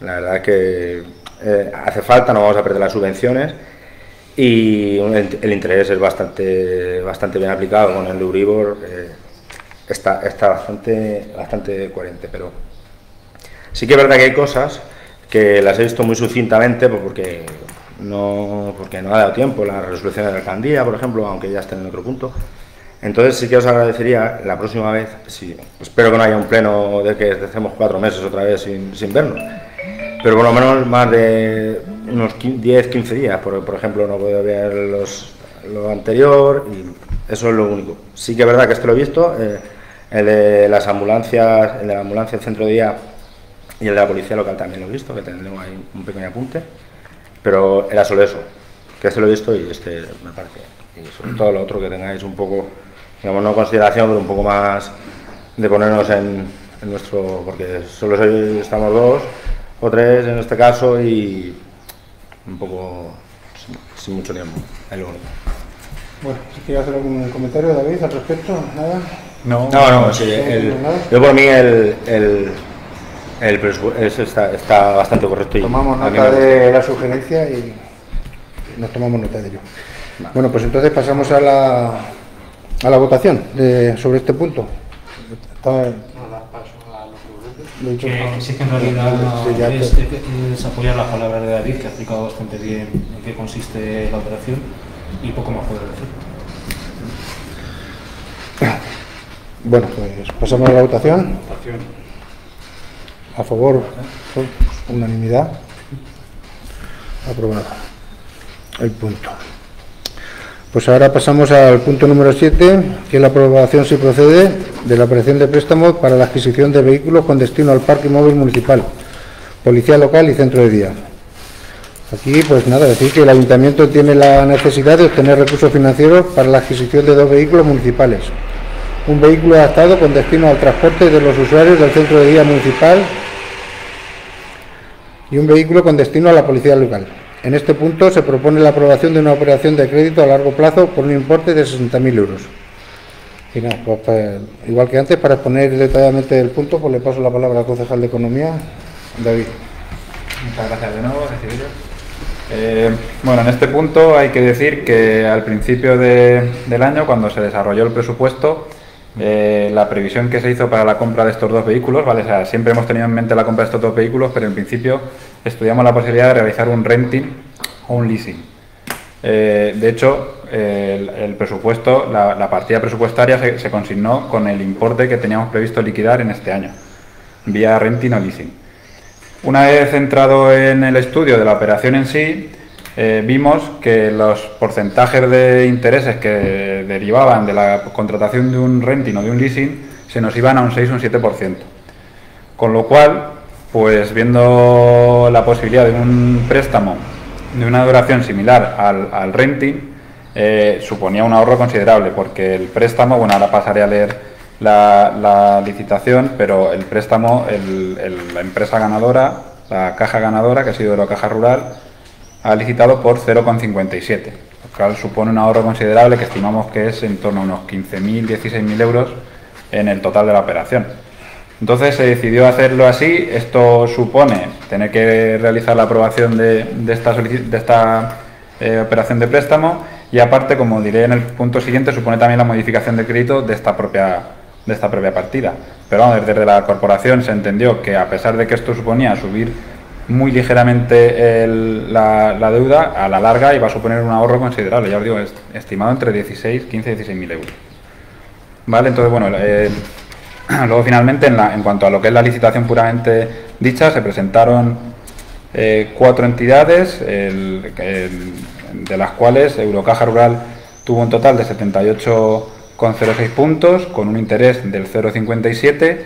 La verdad es que eh, hace falta, no vamos a perder las subvenciones y el, interés es bastante, bastante bien aplicado con el Euribor. está, está bastante, bastante coherente, pero sí que es verdad que hay cosas que las he visto muy sucintamente pues porque no porque no ha dado tiempo la resolución de la alcaldía, por ejemplo, aunque ya esté en otro punto. Entonces sí que os agradecería la próxima vez, si, espero que no haya un pleno de que estemos cuatro meses otra vez sin, sin vernos, pero por lo menos más de unos 10, 15 días, por, por ejemplo, no puedo ver los, lo anterior y eso es lo único. Sí que es verdad que esto lo he visto, eh, el de las ambulancias, el de la ambulancia del centro de día y el de la policía local también lo he visto, que tendremos ahí un pequeño apunte. Pero era solo eso, que este lo he visto y este me parece. Y sobre todo lo otro que tengáis un poco, digamos, no consideración, pero un poco más de ponernos en, nuestro, porque solo estamos dos o tres en este caso y un poco sin, mucho tiempo. Bueno, si quieres hacer algún comentario, David, al respecto, ¿nada? No, no, no, sí, yo por mí el, el el presupuesto está, está, bastante correcto. tomamos nota de la sugerencia y nos tomamos nota de ello. Bueno, pues entonces pasamos a la, a la votación sobre este punto. que, sí que en realidad es, apoyar las palabras de David, que ha explicado bastante bien en qué consiste la operación y poco más puedo decir. Bueno, pues pasamos a la votación. votación a favor, unanimidad, aprobado el punto. Pues ahora pasamos al punto número 7, que es la aprobación, si procede, de la operación de préstamo para la adquisición de vehículos con destino al parque móvil municipal, policía local y centro de día. Aquí, pues nada, decir que el ayuntamiento tiene la necesidad de obtener recursos financieros para la adquisición de dos vehículos municipales. Un vehículo adaptado con destino al transporte de los usuarios del centro de día municipal y un vehículo con destino a la policía local. En este punto se propone la aprobación de una operación de crédito a largo plazo por un importe de 60.000 euros. Pues, pues, igual que antes, para exponer detalladamente el punto, pues le paso la palabra al concejal de Economía, David. Muchas gracias de nuevo. Eh, bueno, en este punto hay que decir que al principio de- del año, cuando se desarrolló el presupuesto, eh, la previsión que se hizo para la compra de estos dos vehículos, ¿vale? Siempre hemos tenido en mente la compra de estos dos vehículos, pero en principio estudiamos la posibilidad de realizar un renting o un leasing. Eh, de hecho, el, presupuesto, la, la partida presupuestaria se, se consignó con el importe que teníamos previsto liquidar en este año, vía renting o leasing. Una vez entrado en el estudio de la operación en sí, eh, vimos que los porcentajes de intereses que derivaban de la contratación de un renting o de un leasing se nos iban a un 6 o un 7%. Con lo cual, pues viendo la posibilidad de un préstamo de una duración similar al, al renting, eh, suponía un ahorro considerable, porque el préstamo, bueno, ahora pasaré a leer la, la licitación, pero el préstamo, la empresa ganadora, la caja ganadora, que ha sido la caja rural, ha licitado por 0,57, lo cual supone un ahorro considerable que estimamos que es en torno a unos 15.000, 16.000 euros en el total de la operación. Entonces se decidió hacerlo así. Esto supone tener que realizar la aprobación de, esta eh, operación de préstamo y aparte, como diré en el punto siguiente, supone también la modificación de crédito de esta propia, de esta propia partida. Pero vamos, desde la corporación se entendió que a pesar de que esto suponía subir muy ligeramente la, deuda, a la larga iba a suponer un ahorro considerable, ya os digo, es estimado entre 16, 15 y 16 mil euros. Vale, entonces, bueno, eh, luego finalmente, en, cuanto a lo que es la licitación puramente dicha, se presentaron eh, cuatro entidades, de las cuales Eurocaja Rural tuvo un total de 78,06 puntos, con un interés del 0,57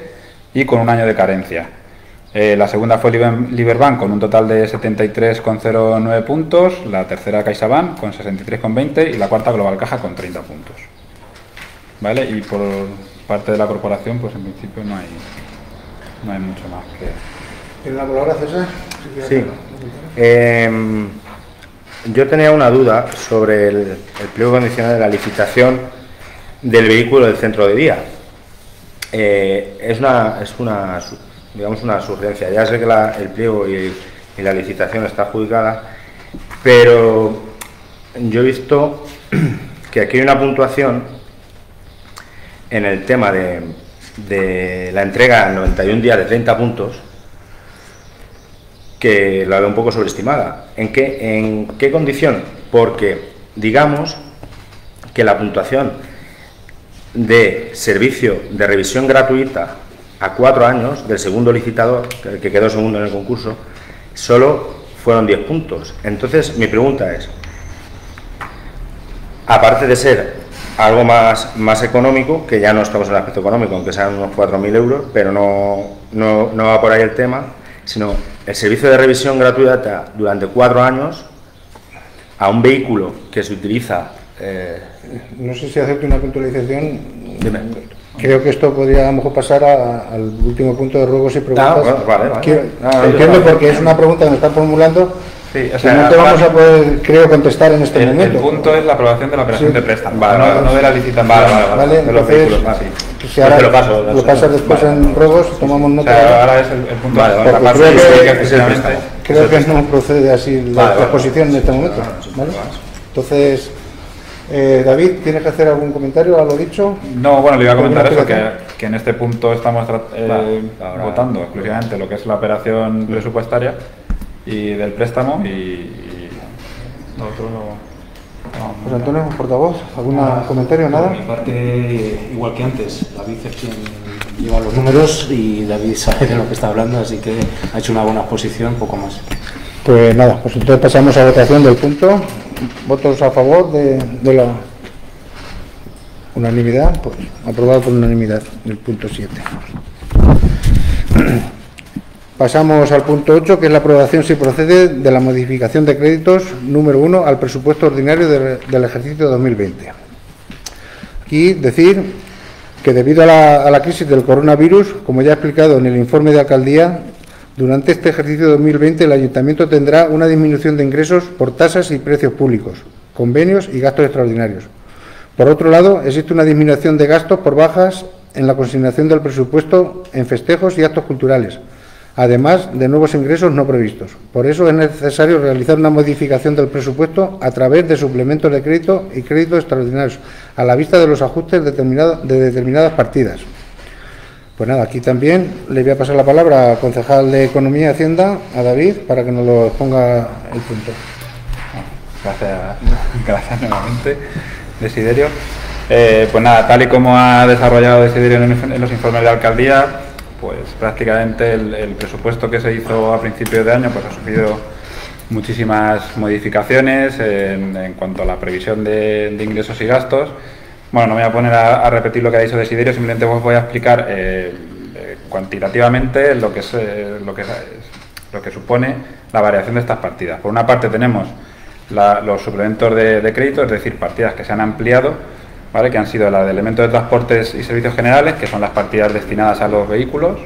y con un año de carencia. Eh, la segunda fue Liber- Liberbank con un total de 73,09 puntos, la tercera CaixaBank con 63,20 y la cuarta Global Caja con 30 puntos. ¿Vale? Y por parte de la corporación, pues en principio no hay, no hay mucho más que... ¿Tiene la palabra, César? Sí. Em, yo tenía una duda sobre el, el pliego condicional de la licitación del vehículo del centro de día. Eh, es una, es una, digamos, una sugerencia. Ya sé que el pliego y, la licitación está adjudicada, pero yo he visto que aquí hay una puntuación en el tema de, de la entrega en 91 días de 30 puntos que la veo un poco sobreestimada. ¿En qué, ¿En qué condición? Porque digamos que la puntuación de servicio de revisión gratuita a cuatro años del segundo licitador, el que quedó segundo en el concurso, solo fueron 10 puntos. Entonces, mi pregunta es, aparte de ser algo más, más económico, que ya no estamos en el aspecto económico, aunque sean unos 4.000 euros, pero no, no, no va por ahí el tema, sino el servicio de revisión gratuita durante cuatro años a un vehículo que se utiliza... eh, No sé si hacerte una puntualización. Dime. Creo que esto podría a lo mejor pasar a- al último punto de ruegos y preguntas. Ah, bueno, vale, vale. Quiero- Ah, no, entiendo porque es una pregunta que me están formulando Sí, o que no te vamos a poder, creo, contestar en este El, el momento. punto es la aprobación de la operación Sí. de préstamo, Vale, no, no de la licitación. Vale, vale, Vale, de los entonces, vehículos, vale. que si ahora Pues lo paso, lo pasas después en ruegos, tomamos O nota. sea, ahora es el, el punto Vale, de la creo que- es el. Creo que no procede así la, exposición en este momento. ¿vale? Entonces, eh, David, ¿tienes que hacer algún comentario a lo dicho? No, bueno, le iba a comentar ¿Alguna eso, que, que en este punto estamos eh, ahora- votando exclusivamente lo que es la operación presupuestaria y del préstamo y, y lo otro lo... no, Pues Antonio, portavoz, ¿algún Nada, comentario? Por ¿Nada? mi parte, igual que antes, David es quien lleva los números y David sabe de lo que está hablando, así que ha hecho una buena exposición, poco más. Pues nada, pues entonces pasamos a votación del punto. ¿Votos a favor de, la unanimidad? Pues aprobado por unanimidad el punto 7. Pasamos al punto 8, que es la aprobación, si procede, de la modificación de créditos número 1 al presupuesto ordinario de- del ejercicio 2020. Aquí decir que debido a la, a la crisis del coronavirus, como ya he explicado en el informe de alcaldía, durante este ejercicio 2020 el ayuntamiento tendrá una disminución de ingresos por tasas y precios públicos, convenios y gastos extraordinarios, Por otro lado, existe una disminución de gastos por bajas en la consignación del presupuesto en festejos y actos culturales, además de nuevos ingresos no previstos. Por eso es necesario realizar una modificación del presupuesto a través de suplementos de crédito y créditos extraordinarios, a la vista de los ajustes de determinadas partidas. Pues nada, aquí también le voy a pasar la palabra al concejal de Economía y Hacienda, a David, para que nos lo exponga el punto. Gracias, gracias nuevamente, Desiderio. Eh, pues nada, tal y como ha desarrollado Desiderio en los informes de alcaldía, pues prácticamente el, presupuesto que se hizo a principios de año pues ha sufrido muchísimas modificaciones en, cuanto a la previsión de, ingresos y gastos. Bueno, no me voy a poner a, repetir lo que ha dicho Desiderio, simplemente os voy a explicar eh, eh, cuantitativamente lo que, es, lo, que lo que supone la variación de estas partidas. Por una parte tenemos los suplementos de, crédito, es decir, partidas que se han ampliado, ¿vale? que han sido la de elementos de transportes y servicios generales, que son las partidas destinadas a los vehículos,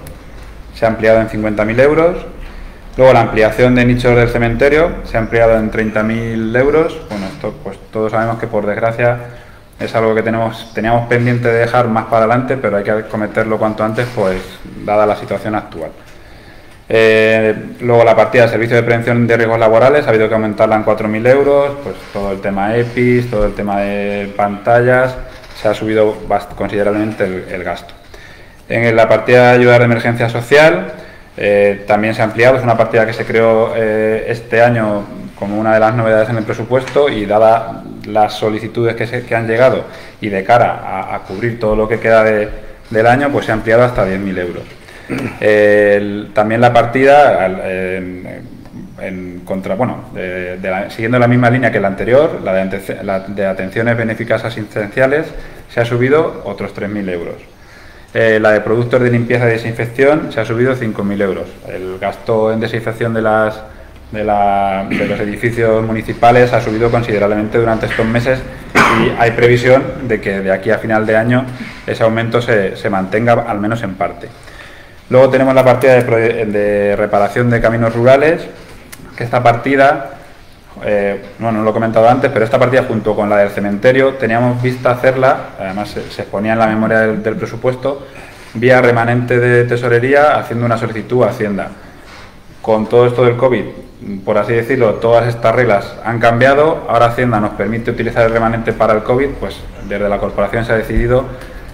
se ha ampliado en 50.000 euros. Luego la ampliación de nichos del cementerio se ha ampliado en 30.000 euros. Bueno, esto pues todos sabemos que por desgracia es algo que tenemos, teníamos pendiente de dejar más para adelante, pero hay que cometerlo cuanto antes, pues dada la situación actual. Eh, luego la partida de servicio de prevención de riesgos laborales ha habido que aumentarla en 4.000 euros, pues todo el tema EPIs, todo el tema de pantallas, se ha subido considerablemente el, gasto. En la partida de ayuda de emergencia social eh, también se ha ampliado, es una partida que se creó eh, este año como una de las novedades en el presupuesto y dada las solicitudes que, han llegado y de cara a, cubrir todo lo que queda del año, pues se ha ampliado hasta 10.000 euros también la partida, en, contra, bueno, siguiendo la misma línea que la anterior, la de, atenciones benéficas asistenciales, se ha subido otros 3.000 euros. Eh, la de productos de limpieza y desinfección se ha subido 5.000 euros. El gasto en desinfección de, las, de, los edificios municipales ha subido considerablemente durante estos meses y hay previsión de que de aquí a final de año ese aumento se, se mantenga al menos en parte. Luego tenemos la partida de, reparación de caminos rurales, que esta partida, eh, bueno, no lo he comentado antes, pero esta partida junto con la del cementerio teníamos vista hacerla, además se, exponía en la memoria del, presupuesto, vía remanente de tesorería haciendo una solicitud a Hacienda. Con todo esto del COVID, por así decirlo, todas estas reglas han cambiado. Ahora Hacienda nos permite utilizar el remanente para el COVID, pues desde la corporación se ha decidido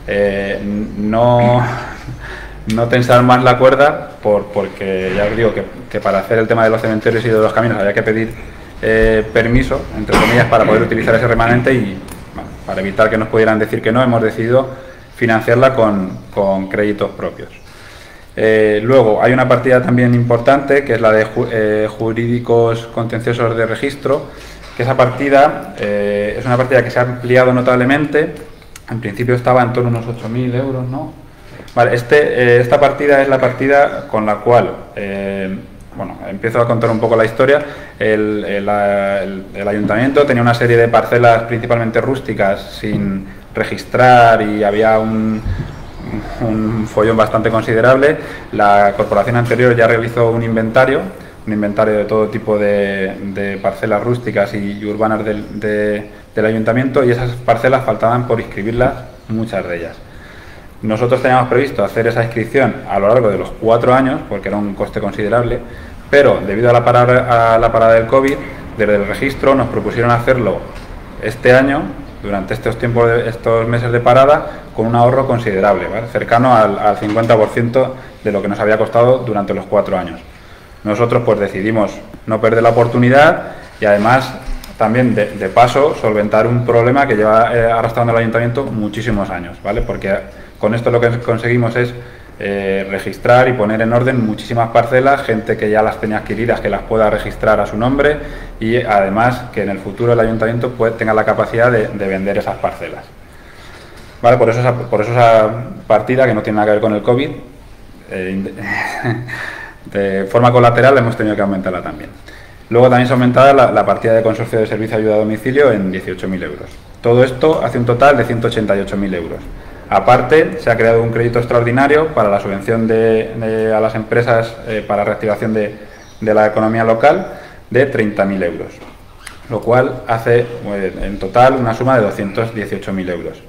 eh, no no tensar más la cuerda por, porque ya os digo que, para hacer el tema de los cementerios y de los caminos había que pedir eh, permiso, entre comillas, para poder utilizar ese remanente y para evitar que nos pudieran decir que no, hemos decidido financiarla con, créditos propios. Eh, luego, hay una partida también importante que es la de eh, jurídicos contenciosos de registro, que esa partida es una partida que se ha ampliado notablemente. En principio estaba en torno a unos 8.000 euros, ¿no? Vale, este, eh, esta partida es la partida con la cual, eh, bueno, empiezo a contar un poco la historia. El, ayuntamiento tenía una serie de parcelas principalmente rústicas sin registrar y había un, un follón bastante considerable. La corporación anterior ya realizó un inventario, un inventario de todo tipo de, parcelas rústicas y, urbanas del, ayuntamiento y esas parcelas faltaban por inscribirlas, muchas de ellas. Nosotros teníamos previsto hacer esa inscripción a lo largo de los cuatro años, porque era un coste considerable, pero debido a la parada del COVID, desde el registro nos propusieron hacerlo este año, durante estos tiempos, de, estos meses de parada, con un ahorro considerable, cercano al, 50% de lo que nos había costado durante los cuatro años. Nosotros pues decidimos no perder la oportunidad y además también de, paso solventar un problema que lleva eh, arrastrando el ayuntamiento muchísimos años, ¿vale? Porque con esto lo que conseguimos es eh, registrar y poner en orden muchísimas parcelas, gente que ya las tenía adquiridas, que las pueda registrar a su nombre y además que en el futuro el ayuntamiento tenga la capacidad de, vender esas parcelas. Vale, por eso, esa, por eso esa partida que no tiene nada que ver con el COVID, eh, de forma colateral hemos tenido que aumentarla también. Luego también se ha aumentado la, la partida de consorcio de servicio de ayuda a domicilio en 18.000 euros. Todo esto hace un total de 188.000 euros. Aparte, se ha creado un crédito extraordinario para la subvención de, a las empresas eh, para reactivación de, la economía local de 30.000 euros. lo cual hace pues, en total una suma de 218.000 euros.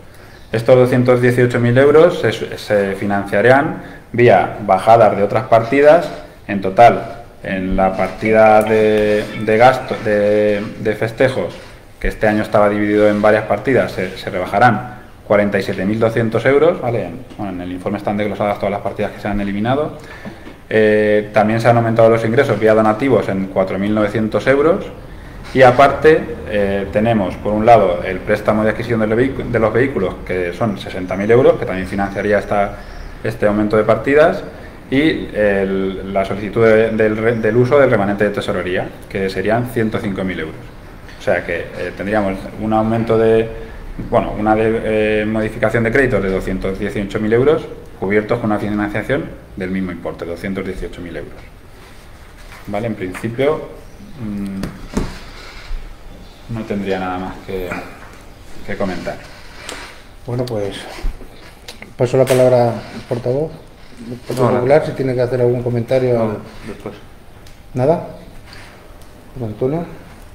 Estos 218.000 euros se, financiarán vía bajadas de otras partidas, en total en la partida de, de, festejos, que este año estaba dividido en varias partidas, se, rebajarán 47.200 euros, ¿vale? en el informe están desglosadas todas las partidas que se han eliminado. Eh, también se han aumentado los ingresos vía donativos en 4.900 euros y aparte eh, tenemos, por un lado, el préstamo de adquisición de los vehículos, que son 60.000 euros, que también financiaría este aumento de partidas, y la solicitud del, uso del remanente de tesorería, que serían 105.000 euros. O sea que eh, tendríamos un aumento de, bueno, una eh, modificación de créditos de 218.000 euros, cubiertos con una financiación del mismo importe, 218.000 euros. ¿Vale? En principio... Mm, no tendría nada más que, comentar. Bueno, pues paso la palabra al portavoz. Por si tiene que hacer algún comentario. después. ¿Nada? Antonio.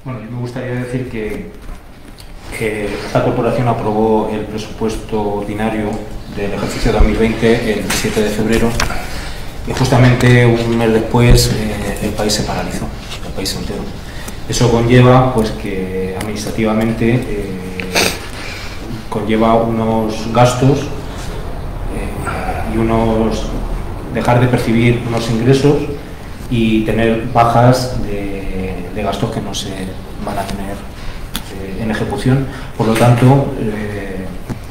Bueno, yo me gustaría decir que, que esta corporación aprobó el presupuesto ordinario del ejercicio 2020 el 7 de febrero y justamente un mes después eh, el país se paralizó, el país entero. Eso conlleva pues, que administrativamente eh, conlleva unos gastos eh, y unos dejar de percibir unos ingresos y tener bajas de, gastos que no se van a tener eh, en ejecución. Por lo tanto,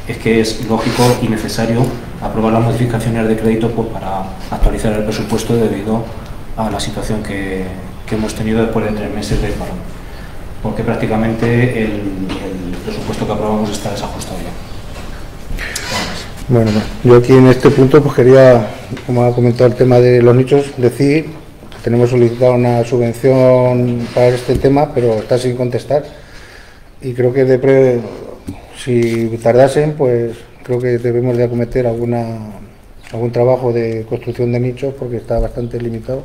es que es lógico y necesario aprobar las modificaciones de crédito pues, para actualizar el presupuesto debido a la situación que, que hemos tenido después de tres meses de parón, porque prácticamente el, presupuesto que aprobamos está desajustado ya. Bueno, yo aquí en este punto pues quería, como ha comentado el tema de los nichos, decir que tenemos solicitado una subvención para este tema, pero está sin contestar. Y creo que de si tardasen, pues creo que debemos de acometer alguna, algún trabajo de construcción de nichos porque está bastante limitado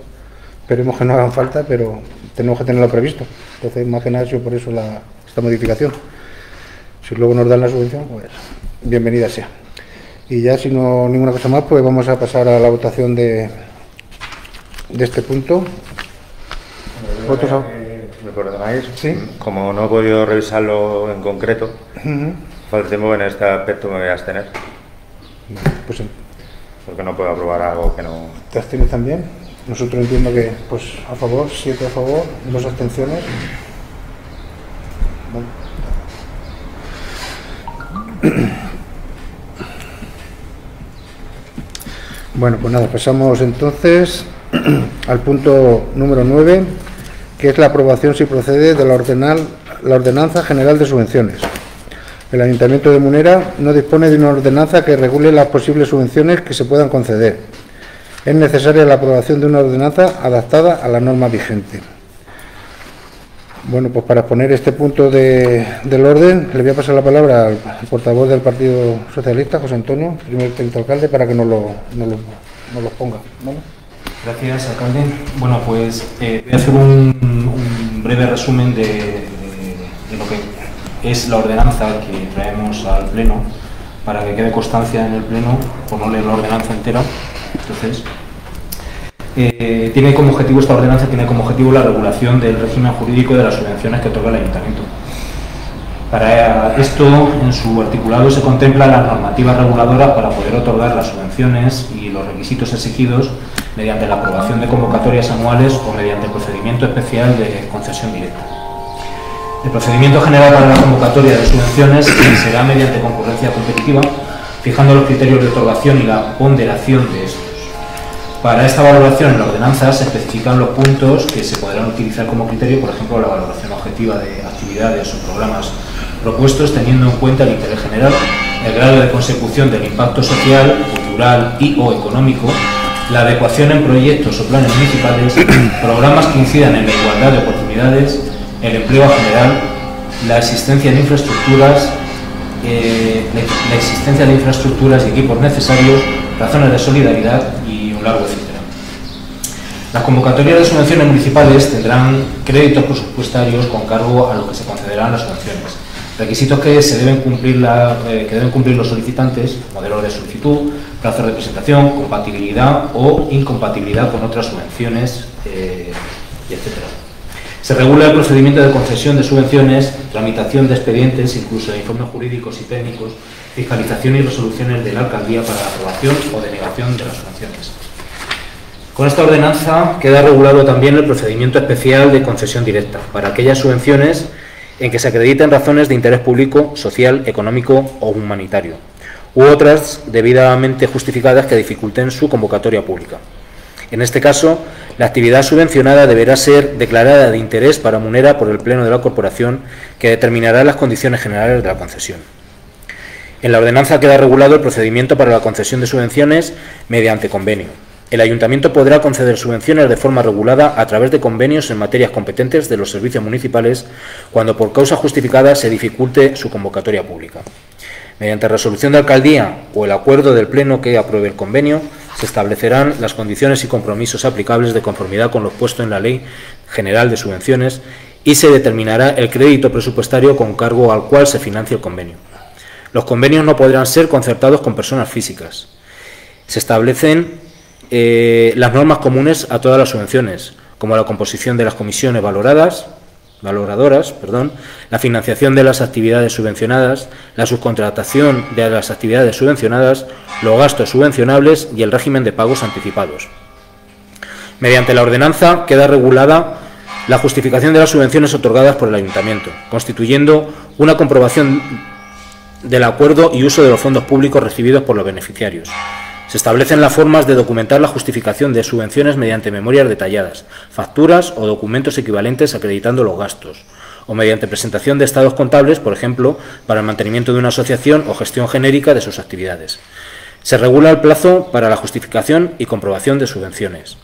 Esperemos que no hagan falta, pero tenemos que tenerlo previsto. Entonces, más que nada, por eso la, esta modificación. Si luego nos dan la subvención, pues bienvenida sea. Y ya, si no ninguna cosa más, pues vamos a pasar a la votación de, de este punto. ¿Votos ¿Me perdonáis? Sí. Como no he podido revisarlo en concreto, uh en este aspecto me voy a abstener. Pues sí. Porque no puedo aprobar algo que no... ¿Te abstienes también? Nosotros entiendo que pues a favor, siete a favor, dos abstenciones. Bueno, pues nada, pasamos entonces al punto número 9, que es la aprobación, si procede, de la, ordenal, la Ordenanza General de Subvenciones. El Ayuntamiento de Munera no dispone de una ordenanza que regule las posibles subvenciones que se puedan conceder es necesaria la aprobación de una ordenanza adaptada a la norma vigente. Bueno, pues para poner este punto de, del orden, le voy a pasar la palabra al portavoz del Partido Socialista, José Antonio, primer teniente alcalde, para que nos lo, lo, ponga. Gracias, alcalde. Bueno, pues eh, voy a hacer un, breve resumen de, lo que es la ordenanza que traemos al Pleno, para que quede constancia en el Pleno, por no leer la ordenanza entera. Entonces, eh, tiene como objetivo, esta ordenanza tiene como objetivo la regulación del régimen jurídico de las subvenciones que otorga el Ayuntamiento. Para esto, en su articulado se contempla las normativas reguladoras para poder otorgar las subvenciones y los requisitos exigidos mediante la aprobación de convocatorias anuales o mediante el procedimiento especial de concesión directa. El procedimiento general para la convocatoria de subvenciones será mediante concurrencia competitiva fijando los criterios de otorgación y la ponderación de estos. Para esta valoración en la ordenanza se especifican los puntos que se podrán utilizar como criterio, por ejemplo, la valoración objetiva de actividades o programas propuestos teniendo en cuenta el interés general, el grado de consecución del impacto social, cultural y o económico, la adecuación en proyectos o planes municipales, programas que incidan en la igualdad de oportunidades, el empleo general, la existencia de infraestructuras, eh, la existencia de infraestructuras y equipos necesarios, razones de solidaridad y un largo etcétera. Las convocatorias de subvenciones municipales tendrán créditos presupuestarios con cargo a lo que se concederán las subvenciones. Requisitos que, se deben, cumplir eh, que deben cumplir los solicitantes, modelo de solicitud, plazo de presentación, compatibilidad o incompatibilidad con otras subvenciones, eh, etc. Se regula el procedimiento de concesión de subvenciones, tramitación de expedientes, incluso de informes jurídicos y técnicos, fiscalización y resoluciones de la alcaldía para la aprobación o denegación de las subvenciones. Con esta ordenanza queda regulado también el procedimiento especial de concesión directa para aquellas subvenciones en que se acrediten razones de interés público, social, económico o humanitario, u otras debidamente justificadas que dificulten su convocatoria pública. En este caso, la actividad subvencionada deberá ser declarada de interés para Munera por el Pleno de la Corporación, que determinará las condiciones generales de la concesión. En la ordenanza queda regulado el procedimiento para la concesión de subvenciones mediante convenio. El ayuntamiento podrá conceder subvenciones de forma regulada a través de convenios en materias competentes de los servicios municipales cuando por causa justificada se dificulte su convocatoria pública. Mediante resolución de alcaldía o el acuerdo del Pleno que apruebe el convenio, se establecerán las condiciones y compromisos aplicables de conformidad con lo puesto en la Ley General de Subvenciones y se determinará el crédito presupuestario con cargo al cual se financie el convenio. Los convenios no podrán ser concertados con personas físicas. Se establecen eh, las normas comunes a todas las subvenciones, como la composición de las comisiones valoradas, valoradoras, perdón, la financiación de las actividades subvencionadas, la subcontratación de las actividades subvencionadas, los gastos subvencionables y el régimen de pagos anticipados. Mediante la ordenanza queda regulada la justificación de las subvenciones otorgadas por el ayuntamiento, constituyendo una comprobación del acuerdo y uso de los fondos públicos recibidos por los beneficiarios. Se establecen las formas de documentar la justificación de subvenciones mediante memorias detalladas, facturas o documentos equivalentes acreditando los gastos, o mediante presentación de estados contables, por ejemplo, para el mantenimiento de una asociación o gestión genérica de sus actividades. Se regula el plazo para la justificación y comprobación de subvenciones.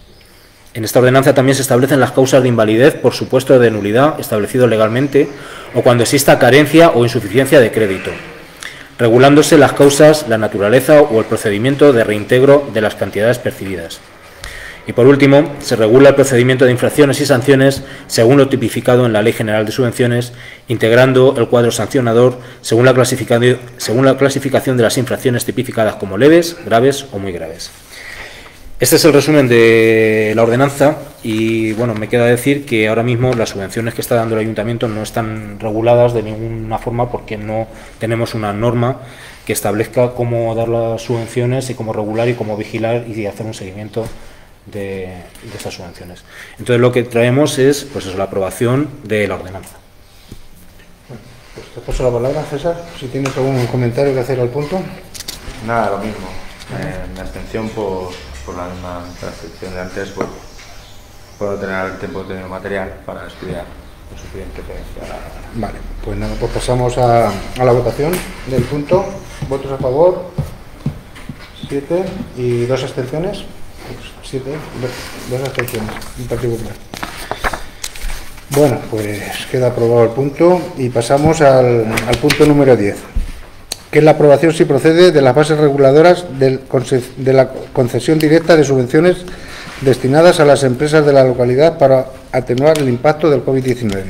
En esta ordenanza también se establecen las causas de invalidez por supuesto de nulidad establecido legalmente o cuando exista carencia o insuficiencia de crédito, regulándose las causas, la naturaleza o el procedimiento de reintegro de las cantidades percibidas. Y por último, se regula el procedimiento de infracciones y sanciones según lo tipificado en la Ley General de Subvenciones, integrando el cuadro sancionador según la, clasificación de las infracciones tipificadas como leves, graves o muy graves. Este es el resumen de la ordenanza y bueno, me queda decir que ahora mismo las subvenciones que está dando el ayuntamiento no están reguladas de ninguna forma porque no tenemos una norma que establezca cómo dar las subvenciones y cómo regular y cómo vigilar y hacer un seguimiento de, estas subvenciones. Entonces lo que traemos es pues la aprobación de la ordenanza. Bueno, pues te paso la palabra, César, si tienes algún comentario que hacer al punto. Nada, lo mismo. Eh, mi abstención por por la misma transcripción de antes, por no tener el tiempo de material para estudiar lo suficiente Vale, pues nada, pues pasamos a, la votación del punto. ¿Votos a favor? Siete. ¿Y dos abstenciones? Pues siete, dos, abstenciones, en particular. Bueno, pues queda aprobado el punto y pasamos al, al punto número 10 que es la aprobación, si procede, de las bases reguladoras de la concesión directa de subvenciones destinadas a las empresas de la localidad para atenuar el impacto del COVID-19.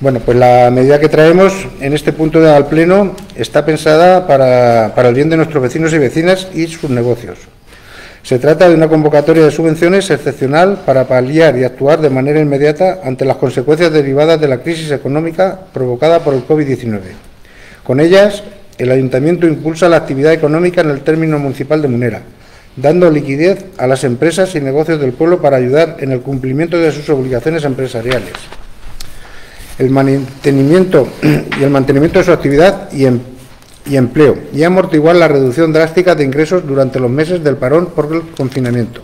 Bueno, pues la medida que traemos en este punto de al Pleno está pensada para, el bien de nuestros vecinos y vecinas y sus negocios. Se trata de una convocatoria de subvenciones excepcional para paliar y actuar de manera inmediata ante las consecuencias derivadas de la crisis económica provocada por el COVID-19 con ellas, el Ayuntamiento impulsa la actividad económica en el término municipal de Munera, dando liquidez a las empresas y negocios del pueblo para ayudar en el cumplimiento de sus obligaciones empresariales, el mantenimiento y el mantenimiento de su actividad y, em-, y empleo, y amortiguar la reducción drástica de ingresos durante los meses del parón por el confinamiento.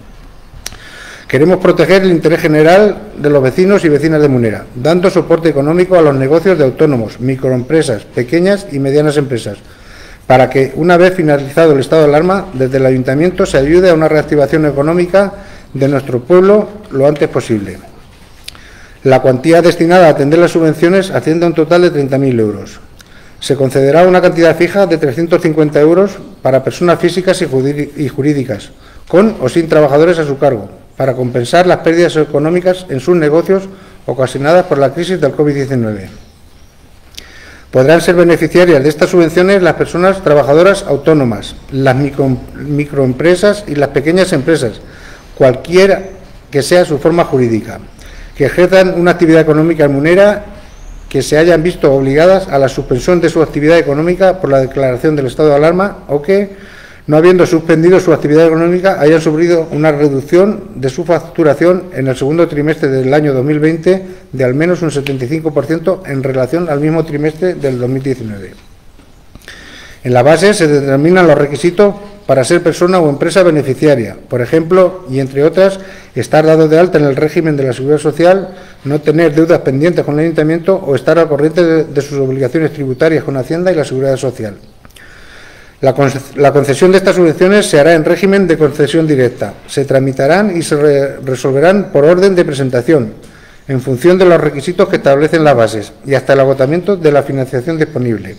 Queremos proteger el interés general de los vecinos y vecinas de Munera, dando soporte económico a los negocios de autónomos, microempresas, pequeñas y medianas empresas, para que, una vez finalizado el estado de alarma, desde el Ayuntamiento se ayude a una reactivación económica de nuestro pueblo lo antes posible. La cuantía destinada a atender las subvenciones asciende a un total de 30.000 euros. Se concederá una cantidad fija de 350 euros para personas físicas y jurídicas, con o sin trabajadores a su cargo, para compensar las pérdidas económicas en sus negocios ocasionadas por la crisis del COVID-19. Podrán ser beneficiarias de estas subvenciones las personas trabajadoras autónomas, las microempresas y las pequeñas empresas, cualquiera que sea su forma jurídica, que ejerzan una actividad económica munera que se hayan visto obligadas a la suspensión de su actividad económica por la declaración del estado de alarma o que no habiendo suspendido su actividad económica, hayan sufrido una reducción de su facturación en el segundo trimestre del año 2020 de al menos un 75% en relación al mismo trimestre del 2019. En la base se determinan los requisitos para ser persona o empresa beneficiaria, por ejemplo, y entre otras, estar dado de alta en el régimen de la seguridad social, no tener deudas pendientes con el ayuntamiento o estar al corriente de sus obligaciones tributarias con Hacienda y la seguridad social. La, concesión de estas subvenciones se hará en régimen de concesión directa. Se tramitarán y se resolverán por orden de presentación, en función de los requisitos que establecen las bases y hasta el agotamiento de la financiación disponible.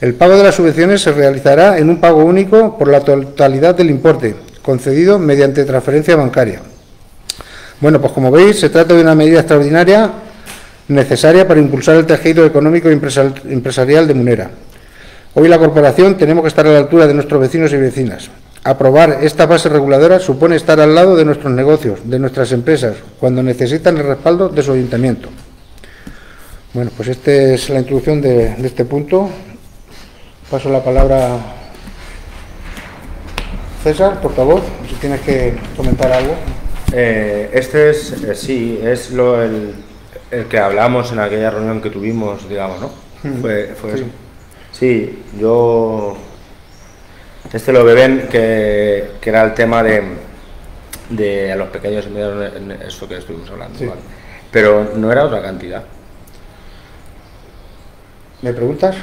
El pago de las subvenciones se realizará en un pago único por la totalidad del importe, concedido mediante transferencia bancaria. Bueno, pues como veis, se trata de una medida extraordinaria necesaria para impulsar el tejido económico y empresarial de Munera. Hoy la corporación tenemos que estar a la altura de nuestros vecinos y vecinas. Aprobar esta base reguladora supone estar al lado de nuestros negocios, de nuestras empresas, cuando necesitan el respaldo de su ayuntamiento. Bueno, pues esta es la introducción de, este punto. Paso la palabra César, por favor, si tienes que comentar algo. Eh, este es, eh, sí, es lo, el, que hablamos en aquella reunión que tuvimos, digamos, ¿no? Fue, fue Sí, yo. Este lo beben, que, que era el tema de, de a los pequeños y medios, eso que estuvimos hablando. Pero no era otra cantidad. ¿Me preguntas?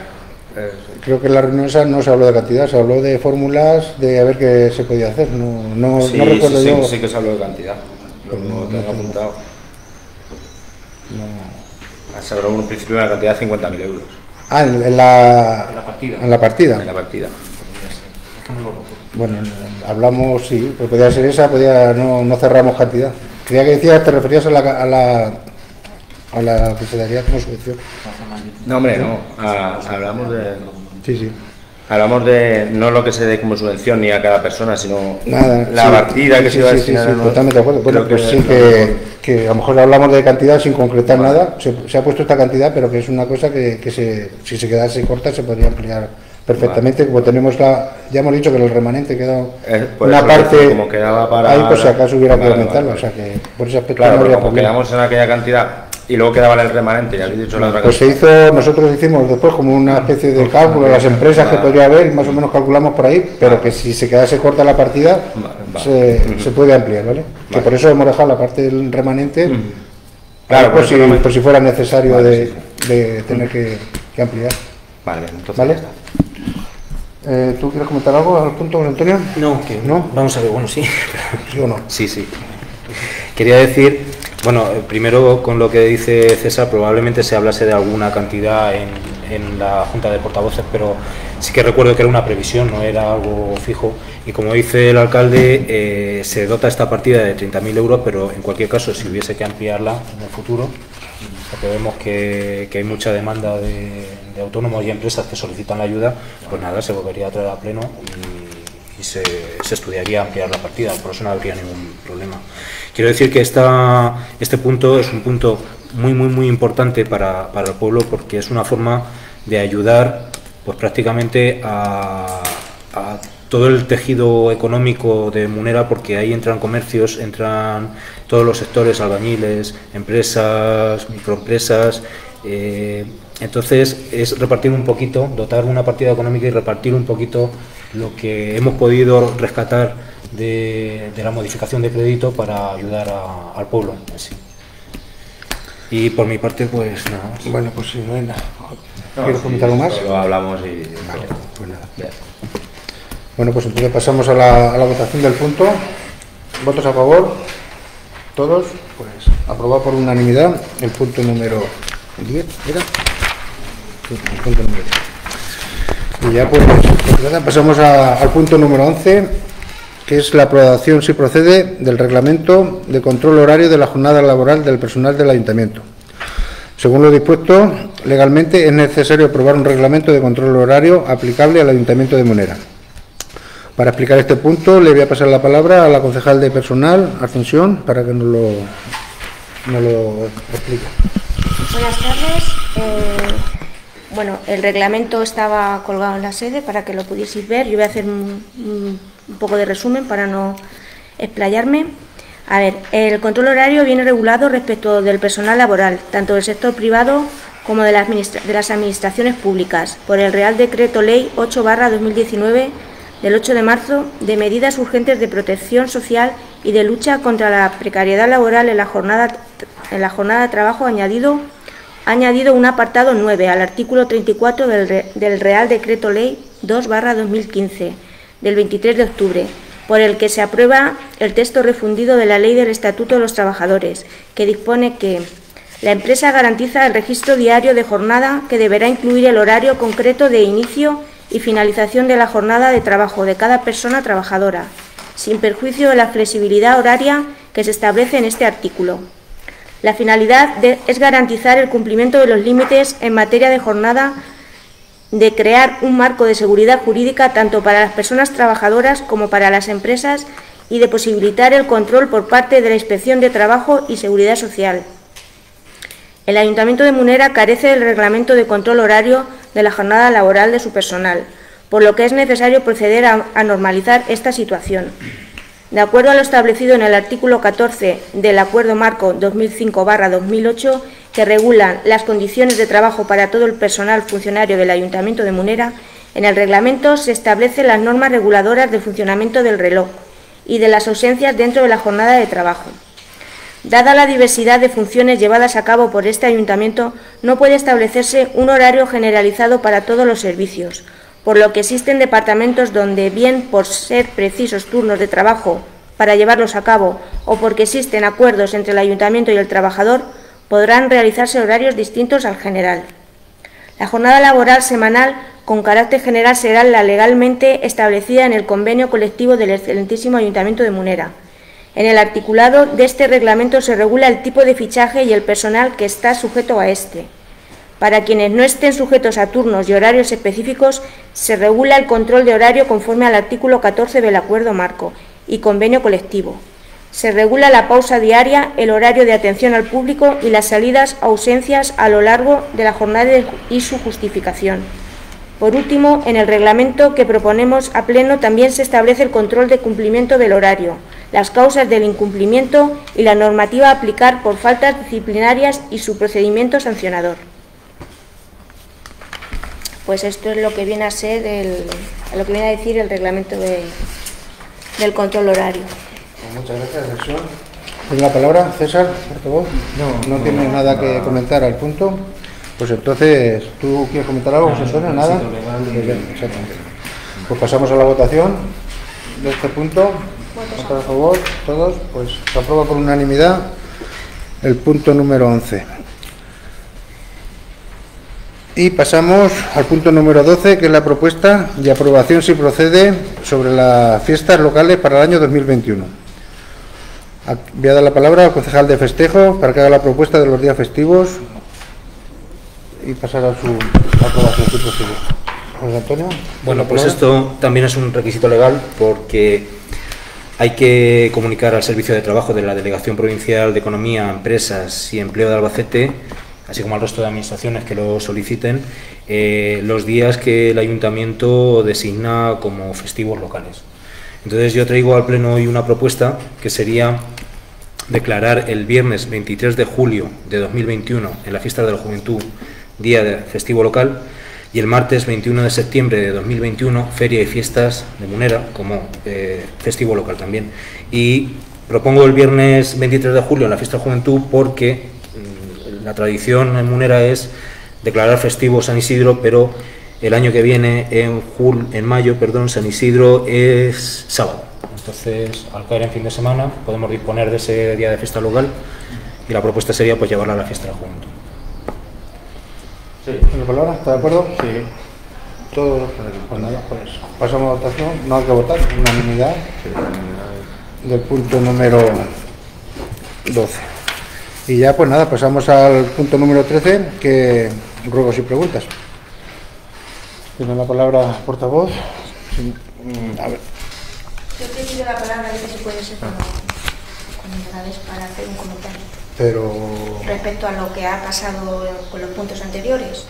Eh, Creo que en la reunión no se habló de cantidad, se habló de fórmulas, de a ver qué se podía hacer. No, no, sí, no recuerdo sí, yo. Sí, que se habló de cantidad. Lo no, tengo apuntado. Se habló en un principio de una cantidad de 50.000 euros. Ah, en, la, partida. En la partida. En la partida. Bueno, hablamos, sí, pues podía ser esa, podía, no, no cerramos cantidad. Creía que decías, te referías a la, a la, a la que se daría como subvención. No, hombre, no, hablamos de... Sí, sí. Hablamos de no lo que se dé como subvención ni a cada persona, sino Nada, la partida que se va a destinar. Sí, sí, totalmente de acuerdo. Bueno, pues sí que, que, a lo mejor hablamos de cantidad sin concretar nada. Se, se, ha puesto esta cantidad, pero que es una cosa que, que se, si se quedase corta se podría ampliar perfectamente. Como tenemos la, ya hemos dicho que el remanente quedó eh, una parte como quedaba para ahí, pues si acaso hubiera que aumentarlo. O sea que por ese aspecto claro, no habría como problema. quedamos en aquella cantidad y luego quedaba el remanente, ya habéis dicho la otra Pues se hizo, nosotros hicimos después como una especie de cálculo, las empresas que podría haber, más o menos calculamos por ahí, pero que si se quedase corta la partida, se, se puede ampliar, ¿vale? Que por eso hemos dejado la parte del remanente, Claro, por, si, por si fuera necesario Vale, de, sí, de tener que, que ampliar. Vale, entonces ¿Vale? Eh, ¿Tú quieres comentar algo al punto, Antonio? No, que ¿No? Vamos a ver, bueno, sí. ¿Sí o no? Sí, sí. Quería decir, bueno, primero con lo que dice César, probablemente se hablase de alguna cantidad en, la Junta de Portavoces, pero sí que recuerdo que era una previsión, no era algo fijo. Y como dice el alcalde, eh, se dota esta partida de 30.000 euros, pero en cualquier caso, si hubiese que ampliarla en el futuro, porque vemos que, que hay mucha demanda de, de autónomos y empresas que solicitan la ayuda, pues nada, se volvería a traer a pleno y, se, estudiaría ampliar la partida, por eso no habría ningún problema. Quiero decir que esta, este punto es un punto muy, muy, muy importante para, para el pueblo porque es una forma de ayudar pues prácticamente a, a todo el tejido económico de Munera porque ahí entran comercios, entran todos los sectores, albañiles, empresas, microempresas. eh, entonces es repartir un poquito, dotar una partida económica y repartir un poquito lo que hemos podido rescatar de, de la modificación de crédito para ayudar a- al pueblo en sí. Y por mi parte, pues nada. más. Bueno, pues sí, no hay nada. ¿Quieres comentar algo más? Lo hablamos y... Vale, pues nada. Bien. Bueno, pues entonces pasamos a la, a la votación del punto. ¿Votos a favor? ¿Todos? Pues aprobado por unanimidad el punto número 10, ¿era? Sí, el punto número 10. Y ya pues, pasamos al punto número 11, que es la aprobación, si procede, del reglamento de control horario de la jornada laboral del personal del ayuntamiento. Según lo dispuesto legalmente, es necesario aprobar un reglamento de control horario aplicable al ayuntamiento de Monera. Para explicar este punto, le voy a pasar la palabra a la concejal de personal, Ascensión, para que nos lo, nos lo explique. Buenas tardes. Eh, bueno, el reglamento estaba colgado en la sede para que lo pudieseis ver. Yo voy a hacer un, un- poco de resumen para no explayarme. A ver, el control horario viene regulado respecto del personal laboral, tanto del sector privado como de, la de las administraciones públicas, por el Real Decreto Ley 8-2019 del 8 de marzo de medidas urgentes de protección social y de lucha contra la precariedad laboral en la jornada, en la jornada de trabajo añadido ha añadido un apartado 9 al artículo 34 del, del Real Decreto Ley 2-2015 del 23 de octubre, por el que se aprueba el texto refundido de la Ley del Estatuto de los Trabajadores, que dispone que la empresa garantiza el registro diario de jornada que deberá incluir el horario concreto de inicio y finalización de la jornada de trabajo de cada persona trabajadora, sin perjuicio de la flexibilidad horaria que se establece en este artículo. La finalidad es garantizar el cumplimiento de los límites en materia de jornada, de crear un marco de seguridad jurídica tanto para las personas trabajadoras como para las empresas y de posibilitar el control por parte de la Inspección de Trabajo y Seguridad Social. El Ayuntamiento de Munera carece del reglamento de control horario de la jornada laboral de su personal, por lo que es necesario proceder a normalizar esta situación. De acuerdo a lo establecido en el artículo 14 del Acuerdo Marco 2005-2008, que regulan las condiciones de trabajo para todo el personal funcionario del Ayuntamiento de Munera, en el reglamento se establecen las normas reguladoras del funcionamiento del reloj y de las ausencias dentro de la jornada de trabajo. Dada la diversidad de funciones llevadas a cabo por este ayuntamiento, no puede establecerse un horario generalizado para todos los servicios, por lo que existen departamentos donde, bien por ser precisos turnos de trabajo para llevarlos a cabo o porque existen acuerdos entre el ayuntamiento y el trabajador, podrán realizarse horarios distintos al general. La jornada laboral semanal con carácter general será la legalmente establecida en el convenio colectivo del excelentísimo Ayuntamiento de Munera. En el articulado de este reglamento se regula el tipo de fichaje y el personal que está sujeto a este. Para quienes no estén sujetos a turnos y horarios específicos, se regula el control de horario conforme al artículo 14 del Acuerdo Marco y Convenio Colectivo. Se regula la pausa diaria, el horario de atención al público y las salidas o ausencias a lo largo de la jornada y su justificación. Por último, en el reglamento que proponemos a pleno también se establece el control de cumplimiento del horario, las causas del incumplimiento y la normativa a aplicar por faltas disciplinarias y su procedimiento sancionador. Pues esto es lo que viene a ser el, lo que viene a decir el reglamento de- del control horario. Pues muchas gracias, Ascensión. Tiene la palabra César, portavoz. No, no tiene nada que comentar al punto. Pues entonces, ¿tú quieres comentar algo, José Antonio? ¿Nada? requisito legal y- Muy bien, exactamente. Pues pasamos a la votación de este punto. ¿Votos a favor? Todos. Pues se aprueba por unanimidad el punto número 11. Y pasamos al punto número 12, que es la propuesta de aprobación, si procede, sobre las fiestas locales para el año 2021. A- Voy a dar la palabra al concejal de festejo para que haga la propuesta de los días festivos y pasar a su aprobación, si procede. José Antonio. Bueno, ¿la pues esto también es un requisito legal porque hay que comunicar al Servicio de Trabajo de la Delegación Provincial de Economía, Empresas y Empleo de Albacete, así como al resto de administraciones que lo soliciten, eh, los días que el ayuntamiento designa como festivos locales. Entonces yo traigo al Pleno hoy una propuesta que sería declarar el viernes 23 de julio de 2021 en la fiesta de la juventud día de festivo local y el martes 21 de septiembre de 2021 feria y fiestas de Munera como eh, festivo local también y propongo el viernes 23 de julio en la fiesta de la juventud porque la tradición en Munera es declarar festivo San Isidro pero el año que viene en jul en mayo perdón San Isidro es sábado entonces, al caer en fin de semana, podemos disponer de ese día de fiesta local y la propuesta sería pues llevarla a la fiesta juventud. ¿Tiene la palabra? ¿Está de acuerdo? Sí. Todos, pues nada, pues pasamos a votación. No hay que votar, unanimidad del punto número 12. Y ya pues nada, pasamos al punto número 13, que ruegos y preguntas. Tiene la palabra portavoz. Sí, mm, A ver, Yo te pido la palabra, a ver si puede ser como, como para hacer un comentario pero respecto a lo que ha pasado con los puntos anteriores.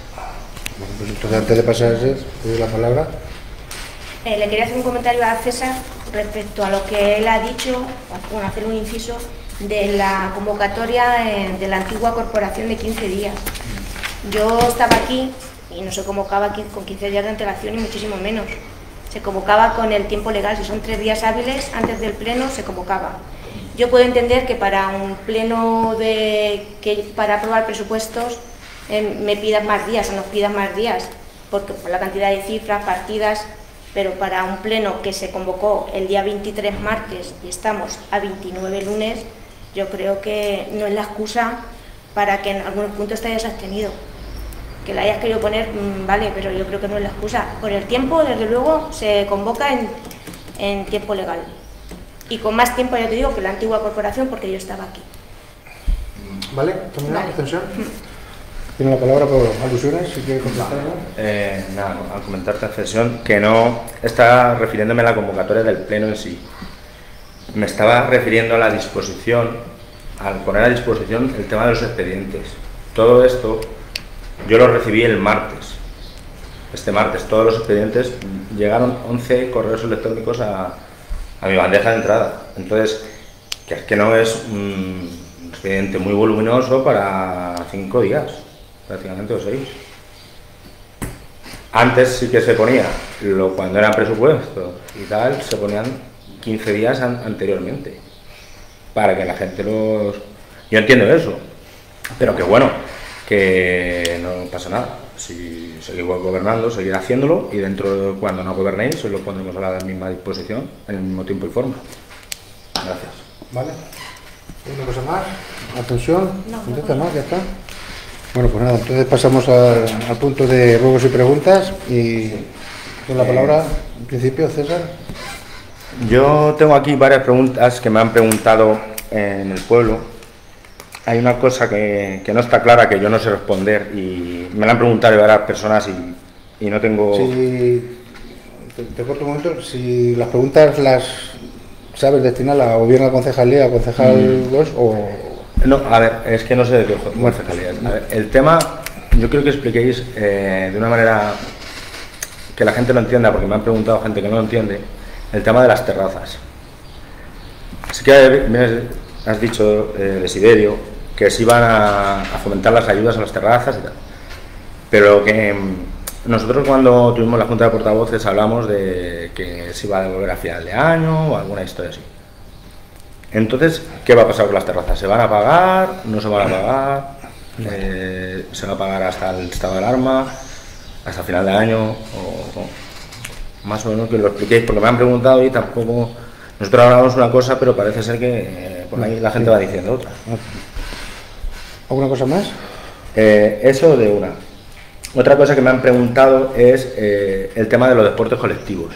bueno, pues entonces antes de pasar a ese, te doy la palabra. Eh, le quería hacer un comentario a César respecto a lo que él ha dicho, bueno, hacer un inciso de la convocatoria de la antigua corporación de 15 días. Yo estaba aquí y no se convocaba con 15 días de antelación y muchísimo menos. Se convocaba con el tiempo legal, si son tres días hábiles antes del pleno se convocaba. Yo puedo entender que para un pleno de que para aprobar presupuestos eh, me pidas más días o nos pidas más días, porque por la cantidad de cifras, partidas, pero para un pleno que se convocó el día 23 martes y estamos a 29 lunes, yo creo que no es la excusa para que en algunos puntos te hayas abstenido. Que la hayas querido poner, mm, vale, pero yo creo que no es la excusa. Por el tiempo, desde luego, se convoca en, en tiempo legal. Y con más tiempo, ya te digo, que la antigua corporación, porque yo estaba aquí. ¿Vale? ¿Terminado Vale. la extensión? Tiene la palabra por alusiones, si quiere contestar algo. Eh, nada, al comentarte en sesión que no está refiriéndome a la convocatoria del pleno en sí. Me estaba refiriendo a la disposición, al poner a disposición el tema de los expedientes. Todo esto yo lo recibí el martes. Este martes todos los expedientes llegaron 11 correos electrónicos a, a mi bandeja de entrada. Entonces, que es que no es un expediente muy voluminoso para 5 días, prácticamente o 6. Antes sí que se ponía, cuando eran presupuestos y tal, se ponían 15 días an- anteriormente, para que la gente los... Yo entiendo eso, pero que bueno, que no pasa nada. Si seguimos gobernando, seguir haciéndolo y dentro de cuando no gobernéis, os lo pondremos a la misma disposición, en el mismo tiempo y forma. Gracias. ¿Vale? ¿Una cosa más? ¿Atención? No, no. ¿Ya está? Bueno, pues nada, entonces pasamos al, al punto de ruegos y preguntas y con la palabra, en principio, César. Yo tengo aquí varias preguntas que me han preguntado en el pueblo. Hay una cosa que, que no está clara, que yo no sé responder, y me la han preguntado varias personas y, y no tengo... Si, te, te corto un momento, si las preguntas las sabes destinar a, o bien al concejalía, al concejal Mm. 2 o... No, a ver, es que no sé de qué concejalía es. A ver, el tema, yo quiero que expliquéis eh, de una manera que la gente lo entienda, porque me han preguntado gente que no lo entiende, el tema de las terrazas. Sí que me has- dicho, eh, Desiderio, que se iban a, a fomentar las ayudas a las terrazas y tal. Pero que mm, nosotros cuando tuvimos la Junta de Portavoces hablamos de que se iba a devolver a final de año o alguna historia así. Entonces, ¿qué va a pasar con las terrazas? ¿Se van a pagar? ¿No se van a pagar? Eh, ¿Se va a pagar hasta el estado de alarma? ¿Hasta final de año? O, o- más o menos que lo expliquéis, porque me han preguntado y tampoco... Nosotros hablamos una cosa, pero parece ser que eh, por ahí la gente va diciendo otra. ¿Alguna cosa más? Eh, eso de una. Otra cosa que me han preguntado es eh, el tema de los deportes colectivos.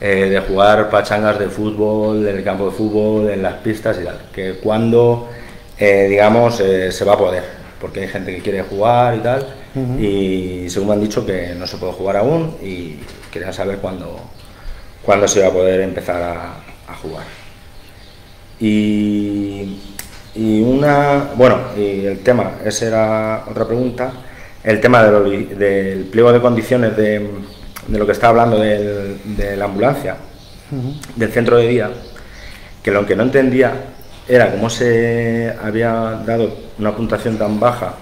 Eh, de jugar pachangas de fútbol, en el campo de fútbol, en las pistas y tal. Que cuando, digamos, se va a poder. Porque hay gente que quiere jugar y tal. Y según me han dicho que no se puede jugar aún y quería saber cuándo, cuándo se va a poder empezar a, a jugar. Y, y una, bueno, y el tema, esa era otra pregunta, el tema de lo- del pliego de condiciones de, de lo que está hablando del- de la ambulancia, del centro de día, que lo que no entendía era cómo se había dado una puntuación tan baja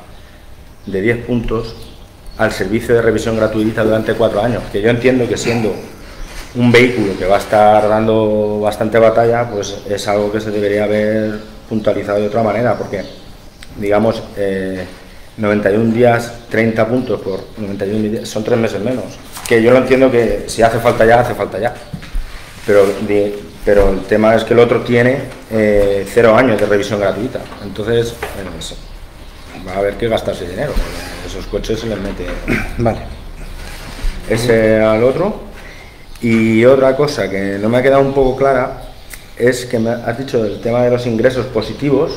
de 10 puntos al servicio de revisión gratuita durante cuatro años, que yo entiendo que siendo un vehículo que va a estar dando bastante batalla, pues es algo que se debería haber puntualizado de otra manera, porque, digamos, eh, 91 días, 30 puntos por 91 días, son tres meses menos. Que yo lo entiendo que si hace falta ya, hace falta ya. Pero, pero el tema es que el otro tiene eh, cero años de revisión gratuita. Entonces, eh, va a haber que gastarse dinero, esos coches se les mete. Vale. Ese al otro. Y otra cosa que no me ha quedado un poco clara es que me has dicho el tema de los ingresos positivos,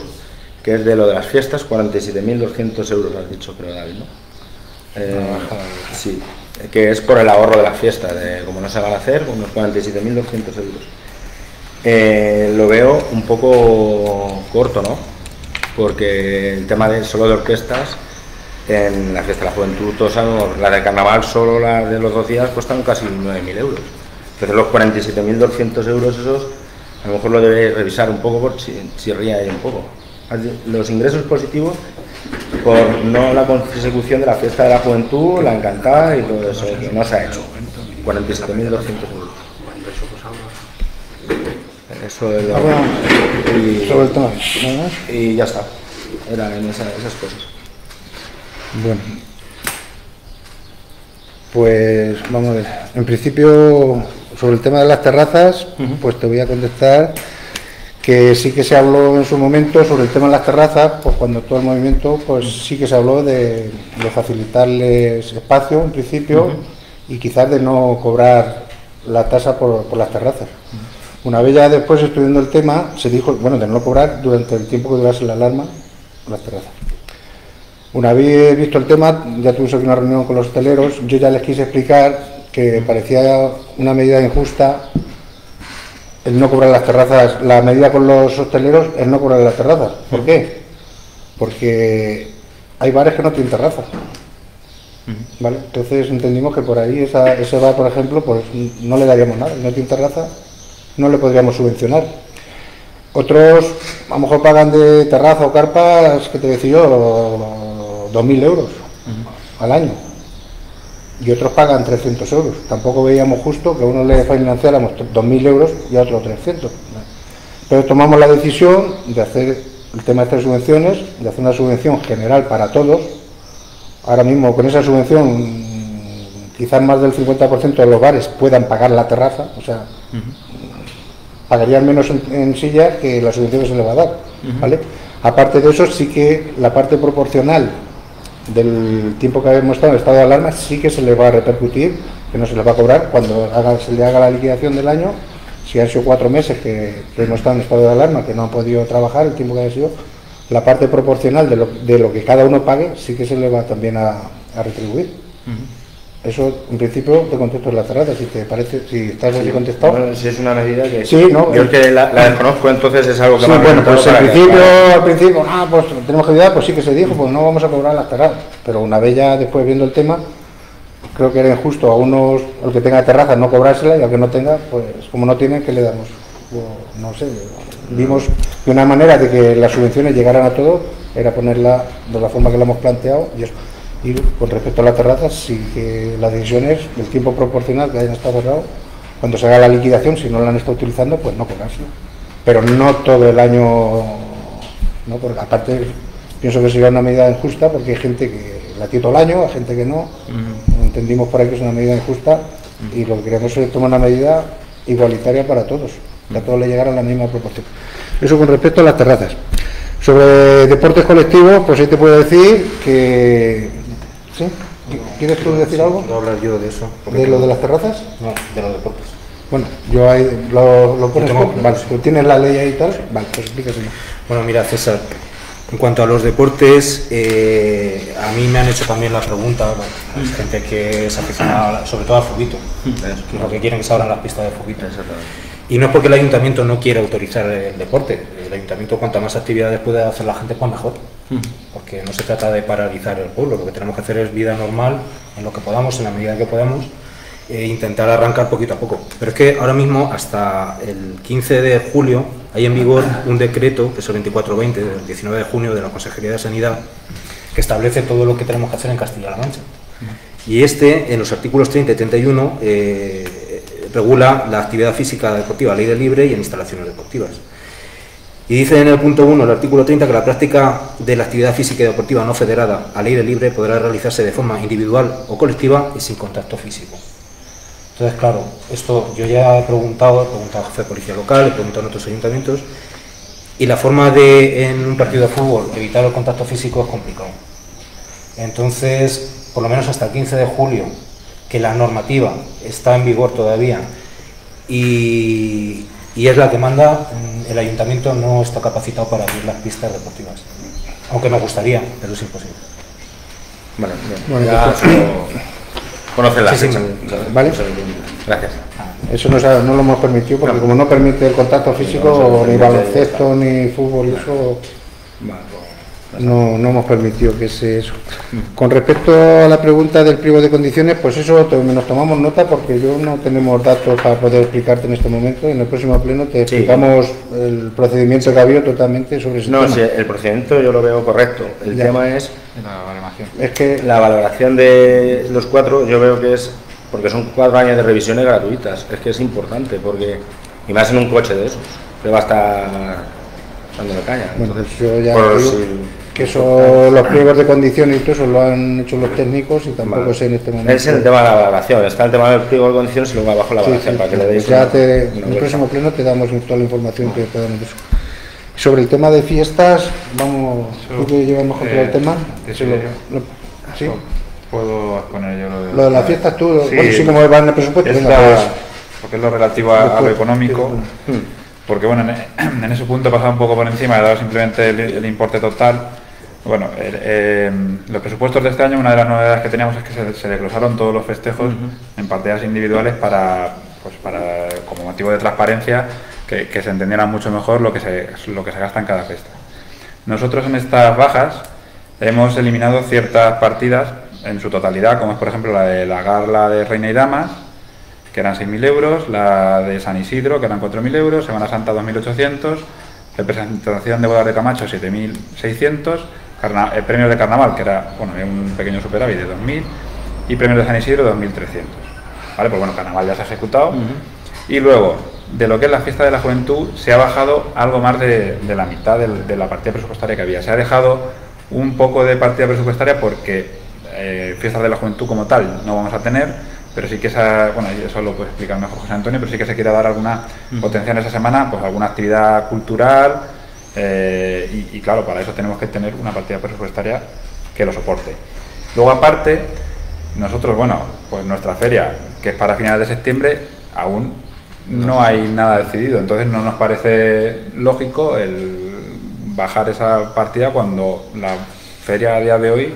que es de lo de las fiestas, 47.200 euros has dicho, creo, David, ¿no? Eh, sí, que es por el ahorro de la fiesta, de como no se van a hacer, unos 47.200 euros. Eh, lo veo un poco corto, ¿no? Porque el tema de solo de orquestas, en la fiesta de la juventud, todos sabemos, la de carnaval, solo la de los dos días, cuestan casi 9.000 euros. Entonces los 47.200 euros esos, a lo mejor lo debe revisar un poco por si, si ríe ahí un poco. Los ingresos positivos por no la consecución de la fiesta de la juventud, la encantada y todo eso, que no se ha hecho. 47.200 euros. Eso es lo, y, y ya está. Eran esas, esas cosas. Bueno. Pues vamos a ver. En principio, sobre el tema de las terrazas, pues te voy a contestar que sí que se habló en su momento sobre el tema de las terrazas, pues cuando todo el movimiento, pues sí que se habló de, de facilitarles espacio en principio y quizás de no cobrar la tasa por, por las terrazas. Una vez ya después estudiando el tema, se dijo, bueno, de no cobrar durante el tiempo que durase la alarma las terrazas. Una vez visto el tema, ya tuvimos aquí una reunión con los hosteleros, yo ya les quise explicar que parecía una medida injusta el no cobrar las terrazas, la medida con los hosteleros es no cobrar las terrazas. ¿Por qué? Porque hay bares que no tienen terraza. ¿Vale? Entonces entendimos que por ahí esa- ese bar, por ejemplo, pues no le daríamos nada. No tiene terraza, no le podríamos subvencionar. Otros a lo mejor pagan de terraza o carpas, que te decía yo, 2.000 euros al año. Y otros pagan 300 euros. Tampoco veíamos justo que a uno le financiáramos 2.000 euros y a otro 300. Pero tomamos la decisión de hacer el tema de estas subvenciones, de hacer una subvención general para todos. Ahora mismo con esa subvención quizás más del 50% de los bares puedan pagar la terraza, o sea, pagarían menos en, en sillas que la subvención que se les va a dar. ¿vale? Aparte de eso, sí que la parte proporcional del tiempo que hemos estado en estado de alarma sí que se les va a repercutir, que no se les va a cobrar cuando se le haga la liquidación del año. Si han sido cuatro meses que, que hemos estado en estado de alarma, que no han podido trabajar el tiempo que ha sido, la parte proporcional de lo, de lo que cada uno pague sí que se le va también a, a retribuir. Eso, en principio, te contesto en la cerrada, si te parece, si estás así contestado. Bueno, si es una medida que... Sí, ¿no? Yo es que la, la desconozco, entonces es algo que Sí, me bueno, pues al que- principio, al principio, ah, pues tenemos que ayudar, pues sí que se dijo, pues no vamos a cobrar las terrazas. Pero una vez ya después viendo el tema, creo que era injusto a unos, al que tenga terraza, no cobrársela y al que no tenga, pues como no tiene, ¿qué le damos? O, no sé, vimos que una manera de que las subvenciones llegaran a todos era ponerla de la forma que la hemos planteado y eso. Y con respecto a las terrazas, sí que las decisiones, el tiempo proporcional que hayan estado cerrados, cuando se haga la liquidación, si no la han estado utilizando, pues no cobrarse. Pero no todo el año, ¿no? porque aparte pienso que sería una medida injusta porque hay gente que la tiene todo el año, hay gente que no. Entendimos por ahí que es una medida injusta y lo que queremos es tomar una medida igualitaria para todos, que a todos le llegaran la misma proporción. Eso con respecto a las terrazas. Sobre deportes colectivos, pues ahí te puedo decir que... ¿Sí? ¿Quieres tú decir algo? ¿Puedo hablar yo de eso? ¿De lo de las terrazas? No, de los deportes. Bueno, yo ahí lo, lo pones claro, Vale. ¿tú tienes la ley ahí y tal? Vale, pues explícaselo. Bueno, mira, César, en cuanto a los deportes, eh, a mí me han hecho también la pregunta, bueno, hay gente que es aficionada, a sobre todo al fuguito, que lo que quieren que se abran las pistas de fuguito. Y no es porque el ayuntamiento no quiera autorizar el deporte, el ayuntamiento cuanta más actividades puede hacer la gente, pues mejor. Porque no se trata de paralizar el pueblo, lo que tenemos que hacer es vida normal, en lo que podamos, en la medida que podamos, e intentar arrancar poquito a poco. Pero es que ahora mismo, hasta el 15 de julio, hay en vigor un decreto, que es el 2420, del 19 de junio, de la Consejería de Sanidad, que establece todo lo que tenemos que hacer en Castilla-La Mancha. Y este, en los artículos 30 y 31, eh, regula la actividad física deportiva al aire libre y en instalaciones deportivas. Y dice en el punto 1 del artículo 30 que la práctica de la actividad física y deportiva no federada al aire libre podrá realizarse de forma individual o colectiva y sin contacto físico. Entonces, claro, esto yo ya he preguntado, he preguntado al jefe de policía local, he preguntado en otros ayuntamientos, y la forma de, en un partido de fútbol, evitar el contacto físico es complicado. Entonces, por lo menos hasta el 15 de julio, que la normativa está en vigor todavía y, y es la que manda, mm, el ayuntamiento no está capacitado para abrir las pistas deportivas. Aunque me gustaría, pero es imposible. Bueno, bien. Bueno, ya conocen la Sí. ¿Vale? Gracias. Eso no, se- no lo hemos permitido porque como no permite el contacto físico, ni baloncesto, ni fútbol, eso no, no hemos permitido que se eso. Con respecto a la pregunta del pliego de condiciones, pues eso nos tomamos nota porque yo no tenemos datos para poder explicarte en este momento. En el próximo pleno te Sí. explicamos el procedimiento que ha habido totalmente sobre ese No, tema. sí, el procedimiento yo lo veo correcto. El Ya. tema es La baremación. Es que la valoración de los cuatro, yo veo que es, porque son cuatro años de revisiones gratuitas, es que es importante, porque, y más en un coche de esos, que va a estar dándole caña. Entonces, yo ya por digo si- que eso, los pliegos de condiciones y todo eso lo han hecho los técnicos y tampoco Vale. sé en este momento. Es el tema de la valoración, está el tema del pliego de condiciones y luego abajo la valoración, sí, para que le pues deis ya una- te- una en el próximo pleno te damos toda la información que podamos de eso. Sobre el tema de fiestas, vamos, tú que llevas más controlado el eh, tema. lo- sí. lo- ¿sí? Puedo exponer yo lo de, Lo de las fiestas tú, Sí. bueno, sí como va en el presupuesto, venga, pues, porque es lo relativo a, a lo económico. sí, Porque bueno, en, en ese punto he pasado un poco por encima, he dado simplemente el, el importe total. Bueno, eh, los presupuestos de este año, una de las novedades que teníamos es que se, se desglosaron todos los festejos en partidas individuales para, pues para, como motivo de transparencia, que, que se entendiera mucho mejor lo que se, lo que se gasta en cada festa. Nosotros en estas bajas hemos eliminado ciertas partidas en su totalidad, como es por ejemplo la de la Garla de Reina y Damas, que eran 6.000 euros, la de San Isidro, que eran 4.000 euros, Semana Santa 2.800, representación de bodas de Camacho 7.600, carna- eh, premios de carnaval, que era bueno, un pequeño superávit de 2.000, y premios de San Isidro 2.300. ¿Vale? Pues bueno, carnaval ya se ha ejecutado. Y luego, de lo que es la fiesta de la juventud, se ha bajado algo más de, de la mitad de, la partida presupuestaria que había. Se ha dejado un poco de partida presupuestaria porque eh, fiestas de la juventud como tal no vamos a tener, pero sí que esa, bueno, eso lo puede explicar mejor José Antonio, pero sí que se quiere dar alguna potencia en esa semana, pues alguna actividad cultural, eh, y, y claro, para eso tenemos que tener una partida presupuestaria que lo soporte. Luego aparte, nosotros, bueno, pues nuestra feria, que es para finales de septiembre, aún no hay nada decidido, entonces no nos parece lógico el bajar esa partida cuando la feria a día de hoy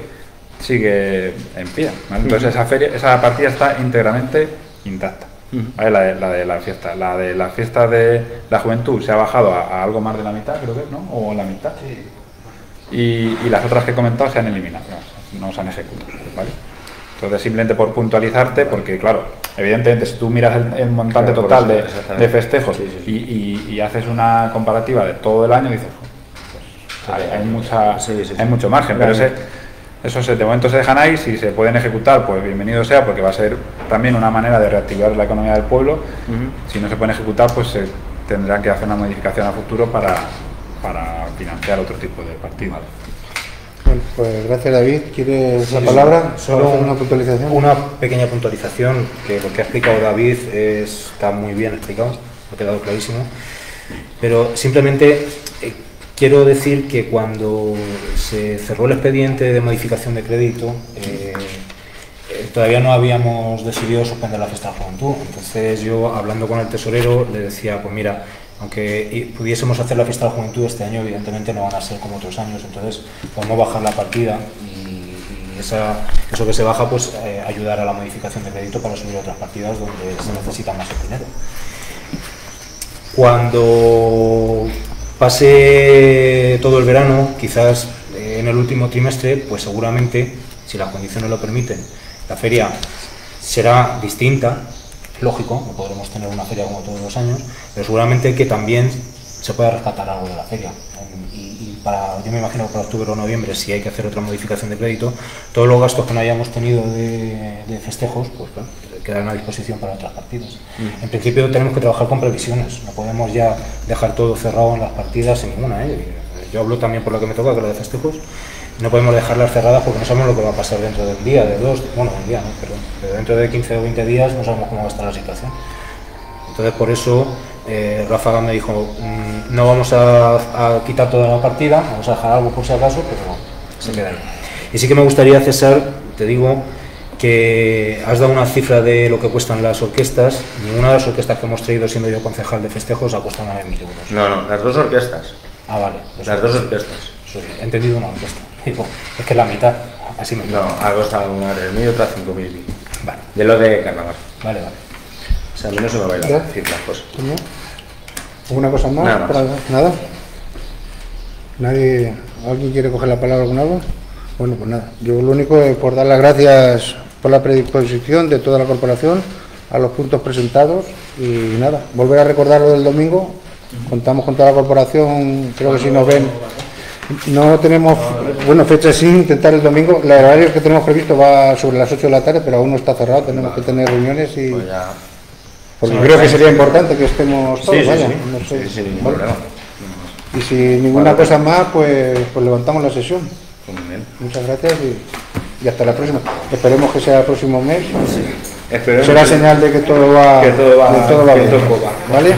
sigue en pie. ¿vale? Entonces esa feria, esa partida está íntegramente intacta. ¿Vale? La, de, la de la fiesta. La de la fiesta de la juventud se ha bajado a, a algo más de la mitad, creo que es, ¿no? O la mitad. Y, y las otras que he comentado se han eliminado, no, no se han ejecutado. ¿vale? Entonces, simplemente por puntualizarte, porque claro, evidentemente, si tú miras el, el montante Claro, total eso, de, festejos Sí, sí, sí. Y, y- y haces una comparativa de todo el año, dices, pues, hay, hay mucha, Sí, sí, sí. hay mucho margen, pero ese, esos de momento se dejan ahí, si se pueden ejecutar, pues bienvenido sea, porque va a ser también una manera de reactivar la economía del pueblo. Si no se pueden ejecutar, pues se tendrán que hacer una modificación a futuro para, para financiar otro tipo de partidos. Bueno, pues gracias David. ¿Quieres la palabra? Solo ¿Para hacer un- una puntualización? Una pequeña puntualización, que lo que ha explicado David es- está muy bien explicado, ha quedado clarísimo. Pero simplemente quiero decir que cuando se cerró el expediente de modificación de crédito, eh, eh, todavía no habíamos decidido suspender la fiesta de juventud. Entonces yo, hablando con el tesorero, le decía, pues mira, aunque pudiésemos hacer la fiesta de juventud este año, evidentemente no van a ser como otros años, entonces podemos bajar la partida y, eso que se baja, pues eh, ayudar a la modificación de crédito para subir otras partidas donde se necesita más el dinero. Cuando pase todo el verano, quizás eh, en el último trimestre, pues seguramente, si las condiciones lo permiten, la feria será distinta, lógico, no podremos tener una feria como todos los años, pero seguramente que también se pueda rescatar algo de la feria. Y, para, yo me imagino que para octubre o noviembre, si hay que hacer otra modificación de crédito, todos los gastos que no hayamos tenido de festejos, pues bueno, quedarán a disposición para otras partidas. En principio tenemos que trabajar con previsiones, no podemos ya dejar todo cerrado en las partidas en ninguna. ¿eh? Yo hablo también por lo que me toca, que lo de festejos, no podemos dejarlas cerradas porque no sabemos lo que va a pasar dentro del día, de dos, bueno, un día, ¿no? Perdón, pero dentro de 15 o 20 días no sabemos cómo va a estar la situación. Entonces por eso eh, Ráfaga me dijo, "Mm, no vamos a, a quitar toda la partida, vamos a dejar algo por si acaso, pero se queda ahí. Y sí que me gustaría, César, te digo, que has dado una cifra de lo que cuestan las orquestas. Ninguna de las orquestas que hemos traído, siendo yo concejal de festejos, ha costado 9.000 euros. No, no, las dos orquestas. Ah, vale. Las dos orquestas. Sí, he entendido una orquesta. Digo, es que es la mitad. Así me No, ha costado una 3.000 y otra 5.000 y pico. Vale, De lo de carnaval. vale, vale. O sea, a mí no se me va a ir a decir las cosas. ¿Alguna cosa más? Nada más. Para- ¿Nada? ¿Nadie, ¿Alguien quiere coger la palabra con algo? Bueno, pues nada. Yo lo único es por dar las gracias por la predisposición de toda la corporación a los puntos presentados y nada, volver a recordar lo del domingo. Contamos con toda la corporación, creo que si nos ven. No tenemos, bueno, fecha sí, intentar el domingo. El horario que tenemos previsto va sobre las 8 de la tarde, pero aún no está cerrado. Tenemos que tener reuniones y. Pues. Porque creo que sería importante que estemos todos, Sí, sí, vaya, sí. no sé. Sin ningún. Y si ninguna cosa más, pues, pues levantamos la sesión. Pues. Muchas gracias y, y hasta la próxima. Esperemos que sea el próximo mes. Esperemos Será señal de que todo va, que todo va- todo bien. todo va. ¿Vale?